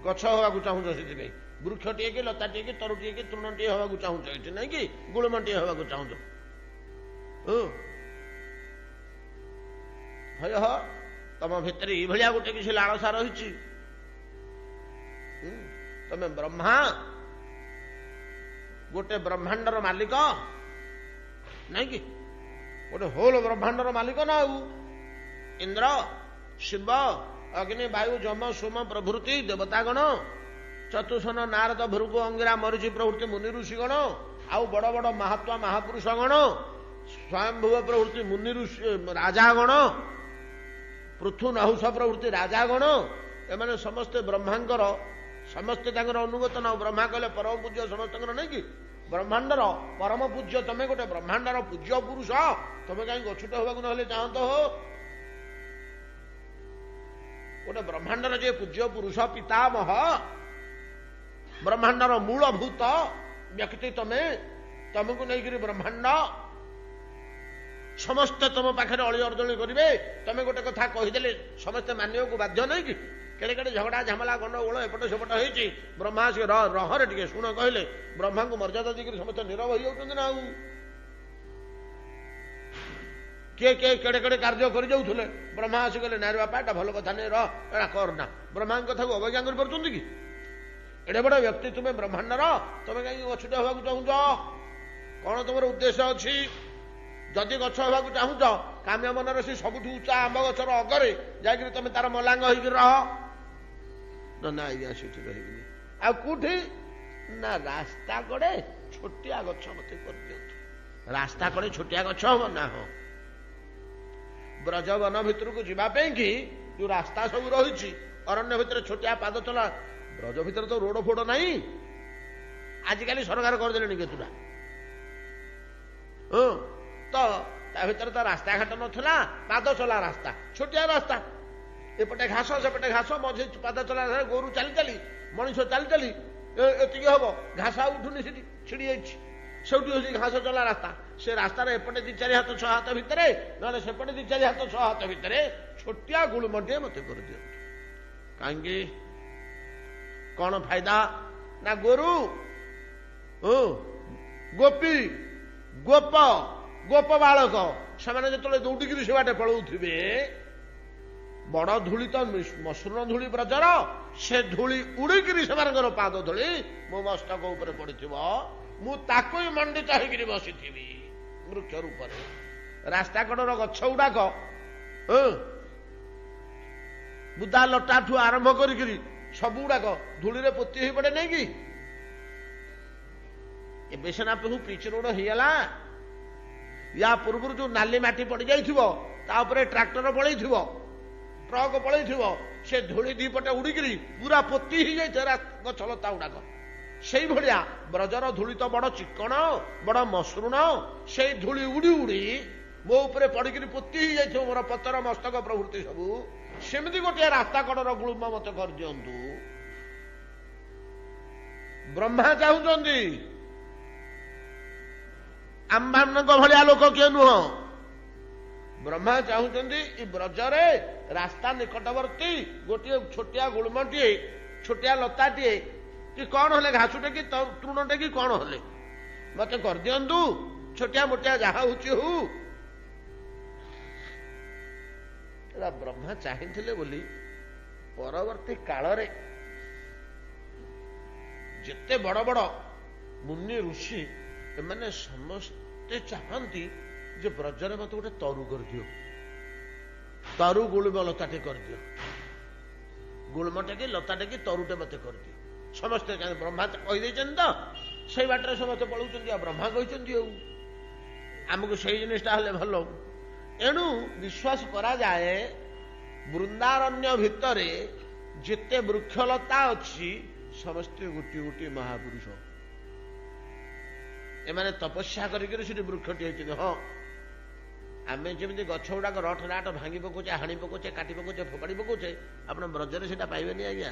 ଗଛ ହବାକୁ ଚାହୁଁଛ ସେଥିପାଇଁ। ବୃକ୍ଷଟିଏ କି ଲତାଟିଏ କି ତରୁଟିଏ କି ତୃଣଟିଏ ହବାକୁ ଚାହୁଁଛ ଏଠି ନାଇଁ କି? ଗୁଳମଟିଏ ହବାକୁ ଚାହୁଁଛ। ହୟ ହ ତମ ଭିତରେ ଏଇଭଳିଆ ଗୋଟେ କିଛି ଲାଳସା ରହିଛି? ତମେ ବ୍ରହ୍ମା। ଗୋଟେ ବ୍ରହ୍ମାଣ୍ଡର ମାଲିକ। ନାଇଁ କି? ଗୋଟେ ହୋଲ ବ୍ରହ୍ମାଣ୍ଡର ମାଲିକ ନା ଆଉ? ଇନ୍ଦ୍ର। ଶିବ ଅଗ୍ନି ବାୟୁ ଯମ ସୋମ ପ୍ରଭୃତି ଦେବତାଗଣ ଚତୁସନ ନାରଦ ଭୃଗୁ ଅଙ୍ଗିରା ମରିଚି ପ୍ରଭୃତି ମୁନି ଋଷି ଗଣ ଆଉ ବଡ ବଡ ମହାତ୍ମା ମହାପୁରୁଷ ଗଣ ସ୍ୱୟଂଭୁବ ପ୍ରଭୃତି ମୁନି ଋଷି ରାଜା ଗଣ ପୃଥୁ ନହୁଷ ପ୍ରଭୃତି ରାଜା ଗଣ ଏମାନେ ସମସ୍ତେ ବ୍ରହ୍ମାଙ୍କର ସମସ୍ତେ ତାଙ୍କର ଅନୁଗତ ନା ବ୍ରହ୍ମା କହିଲେ ପରମ ପୂଜ୍ୟ ସମସ୍ତଙ୍କର ନାଇଁ କି? ବ୍ରହ୍ମାଣ୍ଡର ପରମ ପୂଜ୍ୟ ତମେ ଗୋଟେ ବ୍ରହ୍ମାଣ୍ଡର ପୂଜ୍ୟ ପୁରୁଷ ତମେ କାହିଁ ଗଛୁଟ ହେବାକୁ ନହେଲେ ଚାହନ୍ତ ହୋ? ଗୋଟେ ବ୍ରହ୍ମାଣ୍ଡର ଯେ ପୂଜ୍ୟ ପୁରୁଷ ପିତାମହ ବ୍ରହ୍ମାଣ୍ଡର ମୂଳଭୂତ ବ୍ୟକ୍ତି ତମେ ତମକୁ ନେଇକରି ବ୍ରହ୍ମାଣ୍ଡ ସମସ୍ତେ ତମ ପାଖରେ ଅଳି ଅର୍ଜଳି କରିବେ। ତମେ ଗୋଟେ କଥା କହିଦେଲେ ସମସ୍ତେ ମାନିବାକୁ ବାଧ୍ୟ ନାହିଁ କି? କେଡ଼େ କେଡ଼େ ଝଗଡ଼ା ଝାମଲା ଗଣ୍ଡଗୋଳ ଏପଟ ସେପଟ ହେଇଛି। ବ୍ରହ୍ମା ସେ ରହରେ ଟିକେ ଶୁଣ କହିଲେ ବ୍ରହ୍ମାଙ୍କୁ ମର୍ଯ୍ୟାଦା ଦେଇକରି ସମସ୍ତେ ନିରବ ହେଇଯାଉଛନ୍ତି ନା ଆଉ। କିଏ କିଏ କେଡ଼େ କେଡ଼େ କାର୍ଯ୍ୟ କରିଯାଉଥିଲେ ବ୍ରହ୍ମା ଆସି କହିଲେ ନାରୀ ବାପା ଏଟା ଭଲ କଥା ନେଇ ରହ ଏଟା କରନା ବ୍ରହ୍ମାଙ୍କ କଥାକୁ ଅବଜ୍ଞା କରିପାରୁଛନ୍ତି କି? ଏଡ଼େ ବଡ଼ ବ୍ୟକ୍ତି ତୁମେ ବ୍ରହ୍ମାଣ୍ଡର ତମେ କାହିଁକି ଗଛଟା ହେବାକୁ ଚାହୁଁଛ? କଣ ତମର ଉଦ୍ଦେଶ୍ୟ ଅଛି? ଯଦି ଗଛ ହେବାକୁ ଚାହୁଁଛ କାମ୍ୟ ମନରେ ସେ ସବୁଠୁ ଉଚ୍ଚା ଆମ୍ବ ଗଛର ଅଗରେ ଯାଇକିରି ତମେ ତାର ମଲାଙ୍ଗ ହେଇକି ରହ। ନା ଆଜ୍ଞା ସେଠି ରହିବିନି। ଆଉ କୋଉଠି? ନା ରାସ୍ତା କଡେ ଛୋଟିଆ ଗଛ ମତେ କରିଦିଅନ୍ତୁ। ରାସ୍ତା କଡେ ଛୋଟିଆ ଗଛ ହବ? ନା ହଁ। ବ୍ରଜବନ ଭିତରକୁ ଯିବା ପାଇଁ କି ଯୋଉ ରାସ୍ତା ସବୁ ରହିଛି ଅରଣ୍ୟ ଭିତରେ ଛୋଟିଆ ପାଦ ଚଲା ବ୍ରଜ ଭିତରେ ତ ରୋଡ ଫୋଡ ନାହିଁ। ଆଜିକାଲି ସରକାର କରିଦେଲେଣି କେତୁଟା। ହଁ ତ ତା ଭିତରେ ତ ରାସ୍ତାଘାଟ ନଥିଲା ପାଦ ଚଲା ରାସ୍ତା ଛୋଟିଆ ରାସ୍ତା। ଏପଟେ ଘାସ ସେପଟେ ଘାସ ମଝି ପାଦ ଚଲା ଗୋରୁ ଚାଲି ଚାଲି ମଣିଷ ଚାଲି ଚାଲି ଏତିକି ହବ। ଘାସ ଆଉ ଉଠୁନି ସେଠି ଛିଡି ଯାଇଛି। ସେଉଠି ହଉଛି ଘାସ ଚଲା ରାସ୍ତା ସେ ରାସ୍ତାର ଏପଟେ ଦି ଚାରି ହାତ ଛଅ ହାତ ଭିତରେ ନହେଲେ ସେପଟେ ଦି ଚାରି ହାତ ଛଅ ହାତ ଭିତରେ ଛୋଟିଆ ଗୁଳୁମଟିଏ ମତେ କରିଦିଅନ୍ତୁ। କାହିଁକି? କଣ ଫାଇଦା? ନା ଗୋରୁ? ଗୋପୀ? ଗୋପ? ଗୋପ ବାଳକ? ସେମାନେ ଯେତେବେଳେ ଦୌଡ଼ିକିରି ସେ ବାଟେ ପଳଉଥିବେ ବଡ ଧୂଳି ତ ମସୃଣ ଧୂଳି ବ୍ରଜର ସେ ଧୂଳି ଉଡିକିରି ସେମାନଙ୍କର ପାଦ ଧୂଳି ମୋ ମସ୍ତକ ଉପରେ ପଡିଥିବ। ମୁଁ ତାକୁ ମଣ୍ଡିତ ହେଇକିରି ବସିଥିବି ବୃକ୍ଷ ରୂପରେ। ରାସ୍ତା କଡର ଗଛ ଗୁଡାକ ବୁଦା ଲଟାଠୁ ଆରମ୍ଭ କରିକିରି ସବୁ ଗୁଡାକ ଧୂଳିରେ ପୋତି ହେଇ ପଡେ ନାଇଁ କି? ଏବେ ସିନା ପିଚ୍ ରୋଡ ହେଇଗଲା। ୟା ପୂର୍ବରୁ ଯୋଉ ନାଲି ମାଟି ପଡି ଯାଇଥିବ ତା ଉପରେ ଟ୍ରାକ୍ଟର ପଳେଇଥିବ ଟ୍ରକ୍ ପଳେଇଥିବ ସେ ଧୂଳି ଦିପଟେ ଉଡିକିରି ପୁରା ପୋତି ହେଇଯାଇଥିବ ଗଛ ଲତା ଗୁଡାକ ସେଇଭଳିଆ ବ୍ରଜର ଧୂଳି ତ ବଡ ଚିକଣ ବଡ ମସୃଣ ସେଇ ଧୂଳି ଉଡି ଉଡି ମୋ ଉପରେ ପଡିକିରି ପୋତି ହେଇଯାଇଥିବ ମୋର ପତର ମସ୍ତକ ପ୍ରଭୃତି ସବୁ। ସେମିତି ଗୋଟିଏ ରାସ୍ତା କଡର ଗୁଳୁମ ମତେ କରିଦିଅନ୍ତୁ ବ୍ରହ୍ମା ଚାହୁଁଛନ୍ତି ଆମ୍ବାମାନଙ୍କ ଭଳିଆ ଲୋକ କିଏ ନୁହଁ? ବ୍ରହ୍ମା ଚାହୁଁଛନ୍ତି ଏ ବ୍ରଜରେ ରାସ୍ତା ନିକଟବର୍ତ୍ତୀ ଗୋଟିଏ ଛୋଟିଆ ଗୁଳ୍ମଟିଏ ଛୋଟିଆ ଲତାଟିଏ କି କଣ ହେଲେ ଘାସୁଟେ କି ତୃଣଟେ କି କଣ ହେଲେ? ମତେ କରିଦିଅନ୍ତୁ ଛୋଟିଆ ମୋଟିଆ ଯାହା ହଉଛି ହଉ। ଏଟା ବ୍ରହ୍ମା ଚାହିଁଥିଲେ ବୋଲି ପରବର୍ତ୍ତୀ କାଳରେ ଯେତେ ବଡ ବଡ ମୁନି ଋଷି ଏମାନେ ସମସ୍ତେ ଚାହାନ୍ତି ଯେ ବ୍ରଜରେ ମତେ ଗୋଟେ ତରୁ କରିଦିଅ। ତରୁ ଗୁଳୁମ ଲତାଟେ କରିଦିଅ। ଗୁଳ୍ମଟେ କି ଲତାଟେ କି ତରୁଟେ ମତେ କରିଦିଅ। ସମସ୍ତେ ବ୍ରହ୍ମା କହିଦେଇଛନ୍ତି ତ ସେଇ ବାଟରେ ସମସ୍ତେ ପଳଉଛନ୍ତି ଆଉ ବ୍ରହ୍ମା କହିଛନ୍ତି ଆଉ। ଆମକୁ ସେଇ ଜିନିଷଟା ହେଲେ ଭଲ। ଏଣୁ ବିଶ୍ୱାସ କରାଯାଏ ବୃନ୍ଦାରଣ୍ୟ ଭିତରେ ଯେତେ ବୃକ୍ଷଲତା ଅଛି ସମସ୍ତେ ଗୋଟିଏ ଗୋଟିଏ ମହାପୁରୁଷ। ଏମାନେ ତପସ୍ୟା କରିକିରି ସେଠି ବୃକ୍ଷଟି ହେଇଛନ୍ତି। ହଁ ଆମେ ଯେମିତି ଗଛ ଗୁଡାକ ରଠ ରାଟ ଭାଙ୍ଗି ପକଉଛେ ହାଣି ପକଉଛେ କାଟି ପକଉଛେ ଫୋପାଡ଼ି ପକଉଛେ ଆପଣ ବ୍ରଜରେ ସେଟା ପାଇବେନି ଆଜ୍ଞା।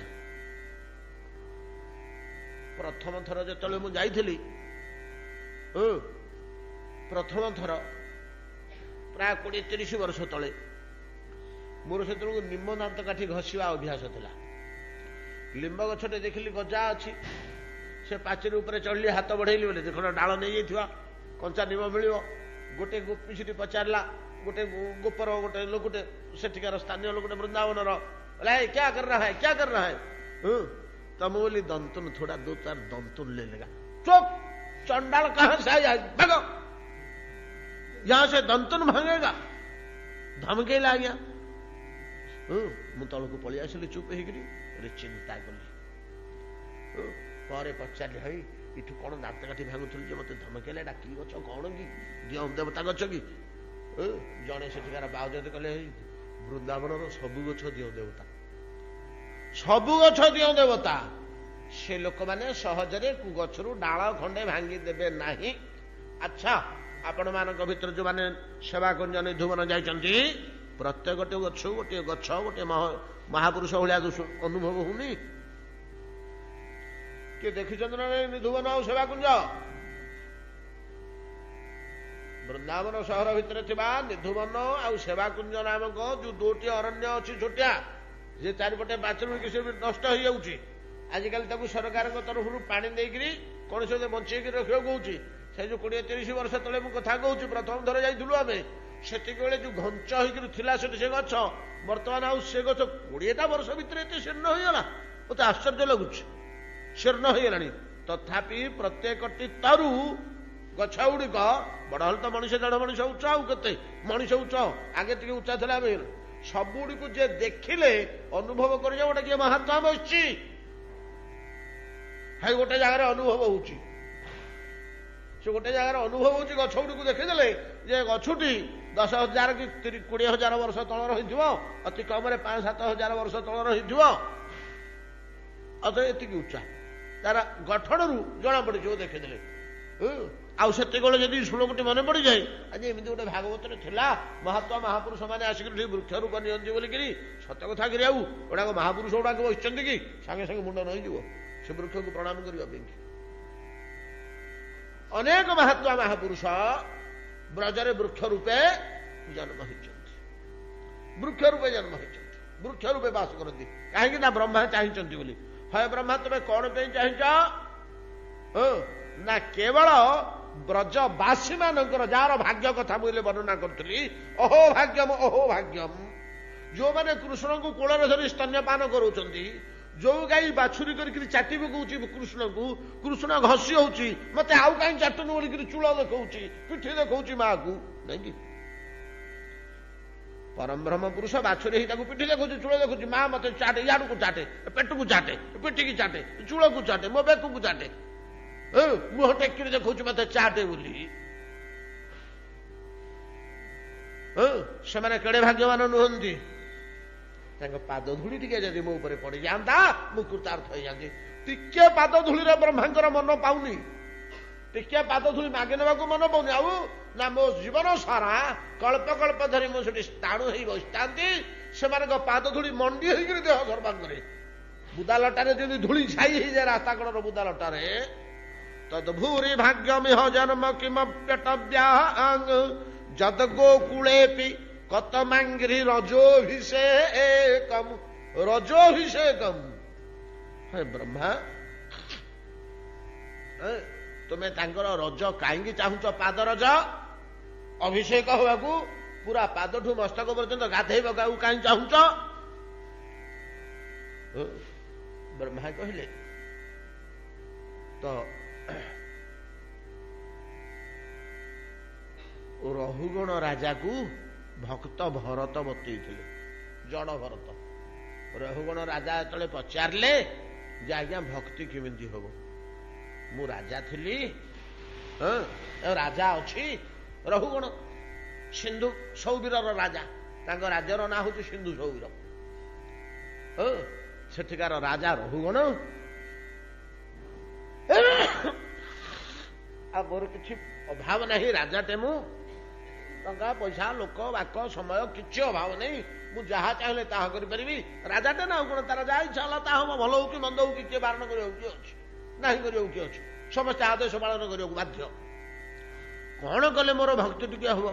ପ୍ରଥମ ଥର ଯେତେବେଳେ ମୁଁ ଯାଇଥିଲି ପ୍ରଥମ ଥର ପ୍ରାୟ କୋଡ଼ିଏ ତିରିଶ ବର୍ଷ ତଳେ ମୋର ସେତେବେଳକୁ ନିମ ଦାନ୍ତ କାଠି ଘଷିବା ଅଭ୍ୟାସ ଥିଲା। ଲିମ୍ବ ଗଛଟେ ଦେଖିଲି ଗଜା ଅଛି ସେ ପାଚେରୀ ଉପରେ ଚଢ଼ିଲି ହାତ ବଢ଼େଇଲି ବୋଲି ଦେଖ ଡାଳ ନେଇଯାଇଥିବା କଞ୍ଚା ନିମ୍ବ ମିଳିବ ଗୋଟେ ଗୋପୀ ସେଠି ପଚାରିଲା ଗୋଟେ ଗୋପର ଗୋଟେ ଲୋକଟେ ସେଠିକାର ସ୍ଥାନୀୟ ଲୋକଟେ ବୃନ୍ଦାବନର ବୋଲେ କ୍ୟା କର ରହା ହେ କ୍ୟା କର ରହା ହେ तो मैं बोली दंतुन थोड़ा दो चार दंतुन ले लेगा चुप चंडाल कहां से आया भागो यहां से दंतुन भांगेगा ଧମକେଇଲା ଆଜ୍ଞା ମୁଁ ତଳକୁ ପଳେଇ ଆସିଲି ଚୁପ ହେଇକିରି ଗୋଟେ ଚିନ୍ତା କଲି ପରେ ପଚାରିଲି ହଇ ଏଠୁ କଣ ଦାନ୍ତକାଠି ଭାଙ୍ଗୁଥିଲି ଯେ ମତେ ଧମକେଇଲେ ଏଟା କି ଗଛ କଣ କି ଦିଅ ଦେବତା ଗଛ କି ଓ, ଜଣେ ସେଠିକାର ବାଉଜତ କଲେ ହେଇ ବୃନ୍ଦାବନର ସବୁ ଗଛ ଦିଅ ଦେବତା ସବୁ ଗଛ ଦିଅ ଦେବତା। ସେ ଲୋକମାନେ ସହଜରେ ଗଛରୁ ଡାଳ ଖଣ୍ଡେ ଭାଙ୍ଗି ଦେବେ ନାହିଁ। ଆଚ୍ଛା ଆପଣମାନଙ୍କ ଭିତରେ ଯୋଉମାନେ ସେବା କୁଞ୍ଜ ନିଧୁବନ ଯାଇଛନ୍ତି ପ୍ରତ୍ୟେକଟି ଗଛ ଗୋଟିଏ ଗଛ ଗୋଟିଏ ମହା- ମହାପୁରୁଷ ଭଳିଆ ଦୃଶ୍ୟ ଅନୁଭବ ହଉନି? କିଏ ଦେଖିଛନ୍ତି ନା ନାଇଁ ନିଧୁବନ ଆଉ ସେବା କୁଞ୍ଜ ବୃନ୍ଦାବନ ସହର ଭିତରେ ଥିବା ନିଧୁବନ ଆଉ ସେବାକୁଞ୍ଜ ନାମକ ଯୋଉ ଦୁଇଟି ଅରଣ୍ୟ ଅଛି ଛୋଟିଆ ଯେ ଚାରିପଟେ ବାଛରୁ କି ସେ ବି ନଷ୍ଟ ହେଇଯାଉଛି। ଆଜିକାଲି ତାକୁ ସରକାରଙ୍କ ତରଫରୁ ପାଣି ଦେଇକିରି କୌଣସି ଗୋଟେ ବଞ୍ଚେଇକି ରଖିବାକୁ କହୁଛି। ସେ ଯୋଉ କୋଡ଼ିଏ ତିରିଶ ବର୍ଷ ତଳେ ମୁଁ କଥା କହୁଛି ପ୍ରଥମ ଥର ଯାଇଥିଲୁ ଆମେ ସେତିକି ବେଳେ ଯୋଉ ଘଞ୍ଚ ହେଇକିରି ଥିଲା ସେଠି ସେ ଗଛ ବର୍ତ୍ତମାନ ଆଉ ସେ ଗଛ କୋଡ଼ିଏଟା ବର୍ଷ ଭିତରେ ଏତେ ଶୀର୍ଣ୍ଣ ହେଇଗଲା। ମତେ ଆଶ୍ଚର୍ଯ୍ୟ ଲାଗୁଛି। ଶୀର୍ଣ୍ଣ ହେଇଗଲାଣି। ତଥାପି ପ୍ରତ୍ୟେକଟି ତରୁ ଗଛ ଗୁଡ଼ିକ ବଡ ହେଲେ ତ ମଣିଷ ଦେଢ ମଣିଷ ଉଚ୍ଚ ଆଉ କେତେ? ମଣିଷ ଉଚ୍ଚ। ଆଗେ ଟିକେ ଉଚ୍ଚା ଥିଲା ଏବେ ସବୁଗୁଡ଼ିକୁ ଯେ ଦେଖିଲେ ଅନୁଭବ କରିଯାଉ ଗୋଟେ କିଏ ମହାତ୍ମା ବସିଛି ହେଇ ଗୋଟେ ଜାଗାରେ ଅନୁଭବ ହଉଛି ସେ ଗୋଟେ ଜାଗାରେ ଅନୁଭବ ହଉଛି ଗଛ ଗୁଡ଼ିକୁ ଦେଖିଦେଲେ ଯେ ଗଛଟି ଦଶ ହଜାର କି କୋଡ଼ିଏ ହଜାର ବର୍ଷ ତଳର ହେଇଥିବ ଅତି କମରେ ପାଞ୍ଚ ସାତ ହଜାର ବର୍ଷ ତଳର ହେଇଥିବ ଅତ ଏତିକି ଉଚ୍ଚା। ତାର ଗଠନରୁ ଜଣା ପଡିଯିବ ଦେଖିଦେଲେ। ଆଉ ସେତେବେଳେ ଯଦି ଷୋଳକୋଟି ମନେ ପଡିଯାଏ ଆଜି ଏମିତି ଗୋଟେ ଭାଗବତରେ ଥିଲା ମହାତ୍ମା ମହାପୁରୁଷ ମାନେ ଆସିକିରି ଟିକେ ବୃକ୍ଷରୂପ ନିଅନ୍ତି ବୋଲିକିରି ସତ କଥା କିରି ଆଉ ଗୁଡାକ ମହାପୁରୁଷ ଗୁଡାକ ବସିଛନ୍ତି କି ସାଙ୍ଗେ ସାଙ୍ଗେ ମୁଣ୍ଡ ରହିଯିବ ସେ ବୃକ୍ଷକୁ ପ୍ରଣାମ କରିବା ପାଇଁ ଅନେକ ମହାତ୍ମା ମହାପୁରୁଷ ବ୍ରଜରେ ବୃକ୍ଷ ରୂପେ ଜନ୍ମ ହେଇଛନ୍ତି। ବୃକ୍ଷ ରୂପେ ଜନ୍ମ ହେଇଛନ୍ତି। ବୃକ୍ଷ ରୂପେ ବାସ କରନ୍ତି। କାହିଁକି ନା ବ୍ରହ୍ମା ଚାହିଁଛନ୍ତି ବୋଲି। ହୟ ବ୍ରହ୍ମା ତମେ କଣ ପାଇଁ ଚାହିଁଛ? ହଁ, ନା କେବଳ ବ୍ରଜବାସୀ ମାନଙ୍କର ଯାହାର ଭାଗ୍ୟ କଥା ମୁଁ ବର୍ଣ୍ଣନା କରୁଥିଲି ଅହୋ ଭାଗ୍ୟମ ଅହୋ ଭାଗ୍ୟମ। ଯୋଉମାନେ କୃଷ୍ଣଙ୍କୁ କୂଳରେ ଧରି ସ୍ତନ୍ୟପାନ କରୁଛନ୍ତି ଯୋଉ ଗାଈ ବାଛୁରୀ କରିକିରି ଚାଟି ପକଉଛି କୃଷ୍ଣଙ୍କୁ କୃଷ୍ଣ ଘଷି ହଉଛି ମତେ ଆଉ କାହିଁ ଚାଟୁନୁ ବୋଲିକିରି ଚୂଳ ଦେଖଉଛି ପିଠି ଦେଖଉଛି ମାକୁ ନାଇଁ କି? ପରମ ବ୍ରହ୍ମ ପୁରୁଷ ବାଛୁରୀ ହେଇ ତାକୁ ପିଠି ଦେଖୁଛି ଚୂଳ ଦେଖୁଛି ମା ମତେ ଚାଟେ ଇଆଡକୁ ଚାଟେ ପେଟକୁ ଚାଟେ ପିଠିକି ଚାଟେ ଚୂଳକୁ ଚାଟେ ମୋ ବେକକୁ ଚାଟେ। ମୁହଁ ଟେକିରି ଦେଖଉଛି ମତେ ଚାଟେ ବୋଲି ଏ, ସେମାନେ କେଡେ ଭାଗ୍ୟମାନ ନୁହନ୍ତି ତାଙ୍କ ପାଦ ଧୂଳି ଟିକେ ଯଦି ମୋ ଉପରେ ପଡିଯାଆନ୍ତା ମୁଁ କୃତାର୍ଥ ହେଇଯାନ୍ତି ଟିକେ ପାଦ ଧୂଳିରେ ବ୍ରହ୍ମାଙ୍କର ମନ ପାଉନି ଟିକେ ପାଦ ଧୂଳି ମାଗି ନେବାକୁ ମନ ପାଉନି ଆଉ ନା ମୋ ଜୀବନ ସାରା କଳ୍ପ କଳ୍ପ ଧରି ମୁଁ ସେଠି ସ୍ଥାଣୁ ହେଇ ବସିଥାନ୍ତି। ସେମାନଙ୍କ ପାଦ ଧୂଳି ମଣ୍ଡି ହେଇକିରି ଦେହ ସର୍ବାଙ୍ଗରେ ବୁଦାଲଟାରେ ଯଦି ଧୂଳି ଛାଇ ହେଇଯାଏ ରାସ୍ତା କଡ଼ର ବୁଦାଲଟାରେ ତଦ୍ଭୂରି ଭାଗ୍ୟମିହ ଜନ୍ମ କିମପ୍ୟଟବ୍ୟାଙ୍ଗ ଯଦ ଗୋକୁଳେପି କତମାଙ୍ଗିରି ରଜୋଭିଷେକମ୍ ରଜୋଭିଷେକମ୍ ହେ ବ୍ରହ୍ମା ଏ, ତୁମେ ତାଙ୍କର ରଜ କାହିଁକି ଚାହୁଁଛ ପାଦ ରଜ ଅଭିଷେକ ହେବାକୁ ପୁରା ପାଦଠୁ ମସ୍ତକ ପର୍ଯ୍ୟନ୍ତ ଗାଧେଇବାକୁ ଆଉ କାହିଁ ଚାହୁଁଛ ଏ, ବ୍ରହ୍ମା କହିଲେ ତ ରହୁଗଣ ରାଜାକୁ ଭକ୍ତ ଭରତ ବତେଇଥିଲେ ଜଡ ଭରତ। ରହୁଗଣ ରାଜା ଯେତେବେଳେ ପଚାରିଲେ ଯେ ଆଜ୍ଞା ଭକ୍ତି କେମିତି ହବ? ମୁଁ ରାଜା ଥିଲି ରାଜା ଅଛି ରହୁଗଣ ସିନ୍ଧୁ ସୌବୀରର ରାଜା। ତାଙ୍କ ରାଜ୍ୟର ନାଁ ହଉଛି ସିନ୍ଧୁ ସୌବୀର। ସେଠିକାର ରାଜା ରହୁଗଣ ଆଉ ମୋର କିଛି ଅଭାବ ନାହିଁ ରାଜାଟେ ମୁଁ। ଟଙ୍କା ପଇସା ଲୋକ ବାକ ସମୟ କିଛି ଅଭାବ ନାହିଁ। ମୁଁ ଯାହା ଚାହିଁଲେ ତାହା କରିପାରିବି। ରାଜାଟେ ନା ଆଉ କଣ? ତାର ଯାହା ଇଚ୍ଛା ହେଲା ତାହା ହବ। ଭଲ ହଉ କି ମନ୍ଦ ହଉ କି କିଏ ବାରଣ କରିବାକୁ କିଏ ଅଛି? ନାହିଁ କରିବାକୁ କିଏ ଅଛି? ସମସ୍ତେ ଆଦେଶ ପାଳନ କରିବାକୁ ବାଧ୍ୟ। କଣ କଲେ ମୋର ଭକ୍ତି ଟିକେ ହବ?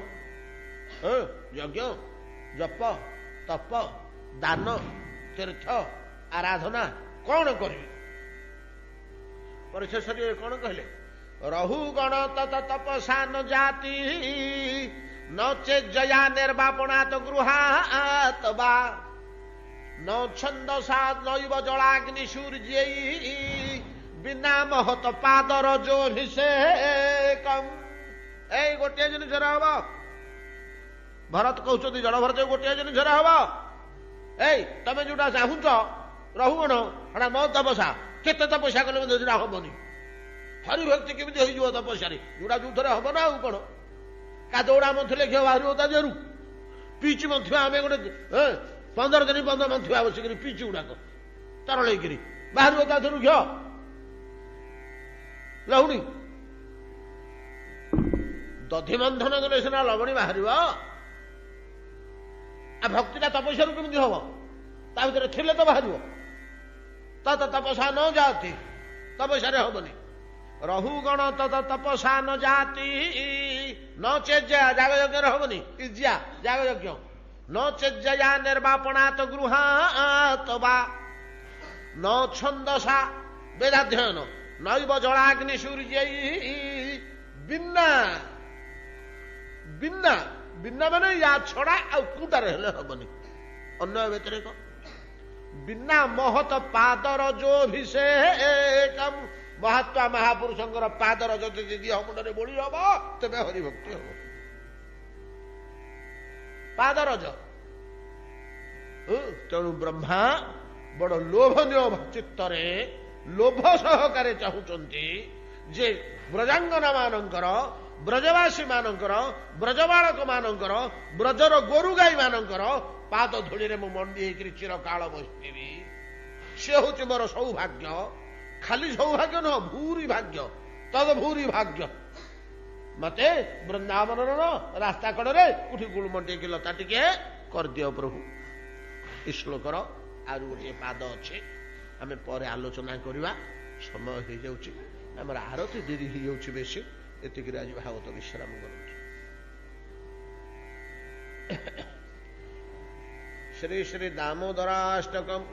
ଯଜ୍ଞ ଜପ ତପ ଦାନ ତୀର୍ଥ ଆରାଧନା କଣ କରିବି? ପରିଶେଷରେ କଣ କହିଲେ? ରହୁ ଗଣ ତତ ତପସା ନ ଜାତି ନଚେ ଜୟା ନିର୍ବାପଣାତ ଗୃହାତ ବା ନ ଛନ୍ଦସା ନୈବ ଜଳାଗ୍ନି ସୂର୍ଯ୍ୟଇ ବିନା ମହତ ପାଦ ରଜୋଭିଷେକମ୍ ଏଇ ଗୋଟିଏ ଜିନିଷରେ ହବ ଭରତ କହୁଛନ୍ତି ଜଳ ଭରତ ଗୋଟିଏ ଜିନିଷରେ ହବ ଏଇ ତମେ ଯୋଉଟା ଚାହୁଁଛ ରହୁଗଣ ସେଟା ମୋ ତପସା କେତେ ତପସ୍ୟା କଲେ ମଧ୍ୟ ସେଟା ହବନି ହରିଭକ୍ତି କେମିତି ହେଇଯିବ ତପସ୍ୟାରେ ଯୋଉଟା ଯୋଉଥରେ ହବ ନା ଆଉ କଣ କାଦଉଡ଼ା ମନ୍ଥୁ ଲେଖିବ ବାହାରିବ ତା ଦେହରୁ। ପିଚ୍ ମଧ୍ୟ ଆମେ ଗୋଟେ ଏଁ, ପନ୍ଦର ଦିନ ପନ୍ଦର ମନ୍ଥୁଆ ବସିକିରି ପିଚ୍ ଗୁଡାକ। ତରଳେଇକିରି ବାହାରିବ ତା ଦେହରୁ ଘିଅ। ଲହୁଣୀ। ଦଧି ମନ୍ଥନ କଲେ ସିନା ଲବଣୀ ବାହାରିବ। ଆଉ ଭକ୍ତିଟା ତପସ୍ୟାରୁ କେମିତି ହବ? ତା ଭିତରେ ଥିଲେ ତ ବାହାରିବ। ତତ ତପସା ନ ଯାତି ତପସ୍ୟାରେ ହବନି। রহুগণ তথা তপসা ন জাতি। নচেজ্জা যাগযজ্ঞ হবনি। ইজ্জা যাগযজ্ঞ নির্বাপনা তো গৃহাত বা। ন ছন্দসা বেদাধ্যয়ন। নৈব জলাগ্নি সূর্যই। বিন্না। বিন্না। বিন্না মানে ইয়া ছড়া আউ কুটারে হলে হবনি অন্য ভিতরে বিন্না মহত পাদর যোভিষেকম ମହାତ୍ମା ମହାପୁରୁଷଙ୍କର ପାଦର ଯଦି ଯଦି ମୁଣ୍ଡରେ ବୋଳି ହବ ତେବେ ହରିଭକ୍ତି ହବ। ପାଦରଜ। ତେଣୁ ବ୍ରହ୍ମା ବଡ ଲୋଭନୀୟ ଚିତ୍ତରେ ଲୋଭ ସହକାରେ ଚାହୁଁଛନ୍ତି ଯେ ବ୍ରଜାଙ୍ଗନା ମାନଙ୍କର ବ୍ରଜବାସୀ ମାନଙ୍କର ବ୍ରଜବାଳକ ମାନଙ୍କର ବ୍ରଜର ଗୋରୁ ଗାଈ ମାନଙ୍କର ପାଦ ଧୂଳିରେ ମୁଁ ମଣ୍ଡି ହେଇକିରି ଚିରକାଳ ବସିଥିବି। ସେ ହଉଛି ମୋର ସୌଭାଗ୍ୟ। ଖାଲି ସୌଭାଗ୍ୟ ନୁହଁ ଭୂରି ଭାଗ୍ୟ ତଦ ଭୂରି ଭାଗ୍ୟ ମତେ ବୃନ୍ଦାବନର ରାସ୍ତା କଡରେ କୋଉଠି ଗୁଳମଣ୍ଡେଇକି ଲତା ଟିକେ କରିଦିଅ ପ୍ରଭୁ। ଏ ଶ୍ଲୋକର ଆରୁ ଗୋଟିଏ ପାଦ ଅଛି। ଆମେ ପରେ ଆଲୋଚନା କରିବା। ସମୟ ହେଇଯାଉଛି। ଆମର ଆରତି ଡେରି ହେଇଯାଉଛି ବେଶୀ। ଏତିକିରେ ଆଜି ଭାଗବତ ବିଶ୍ରାମ କରନ୍ତୁ ଶ୍ରୀ ଶ୍ରୀ ଦାମୋଦରାଷ୍ଟକମ୍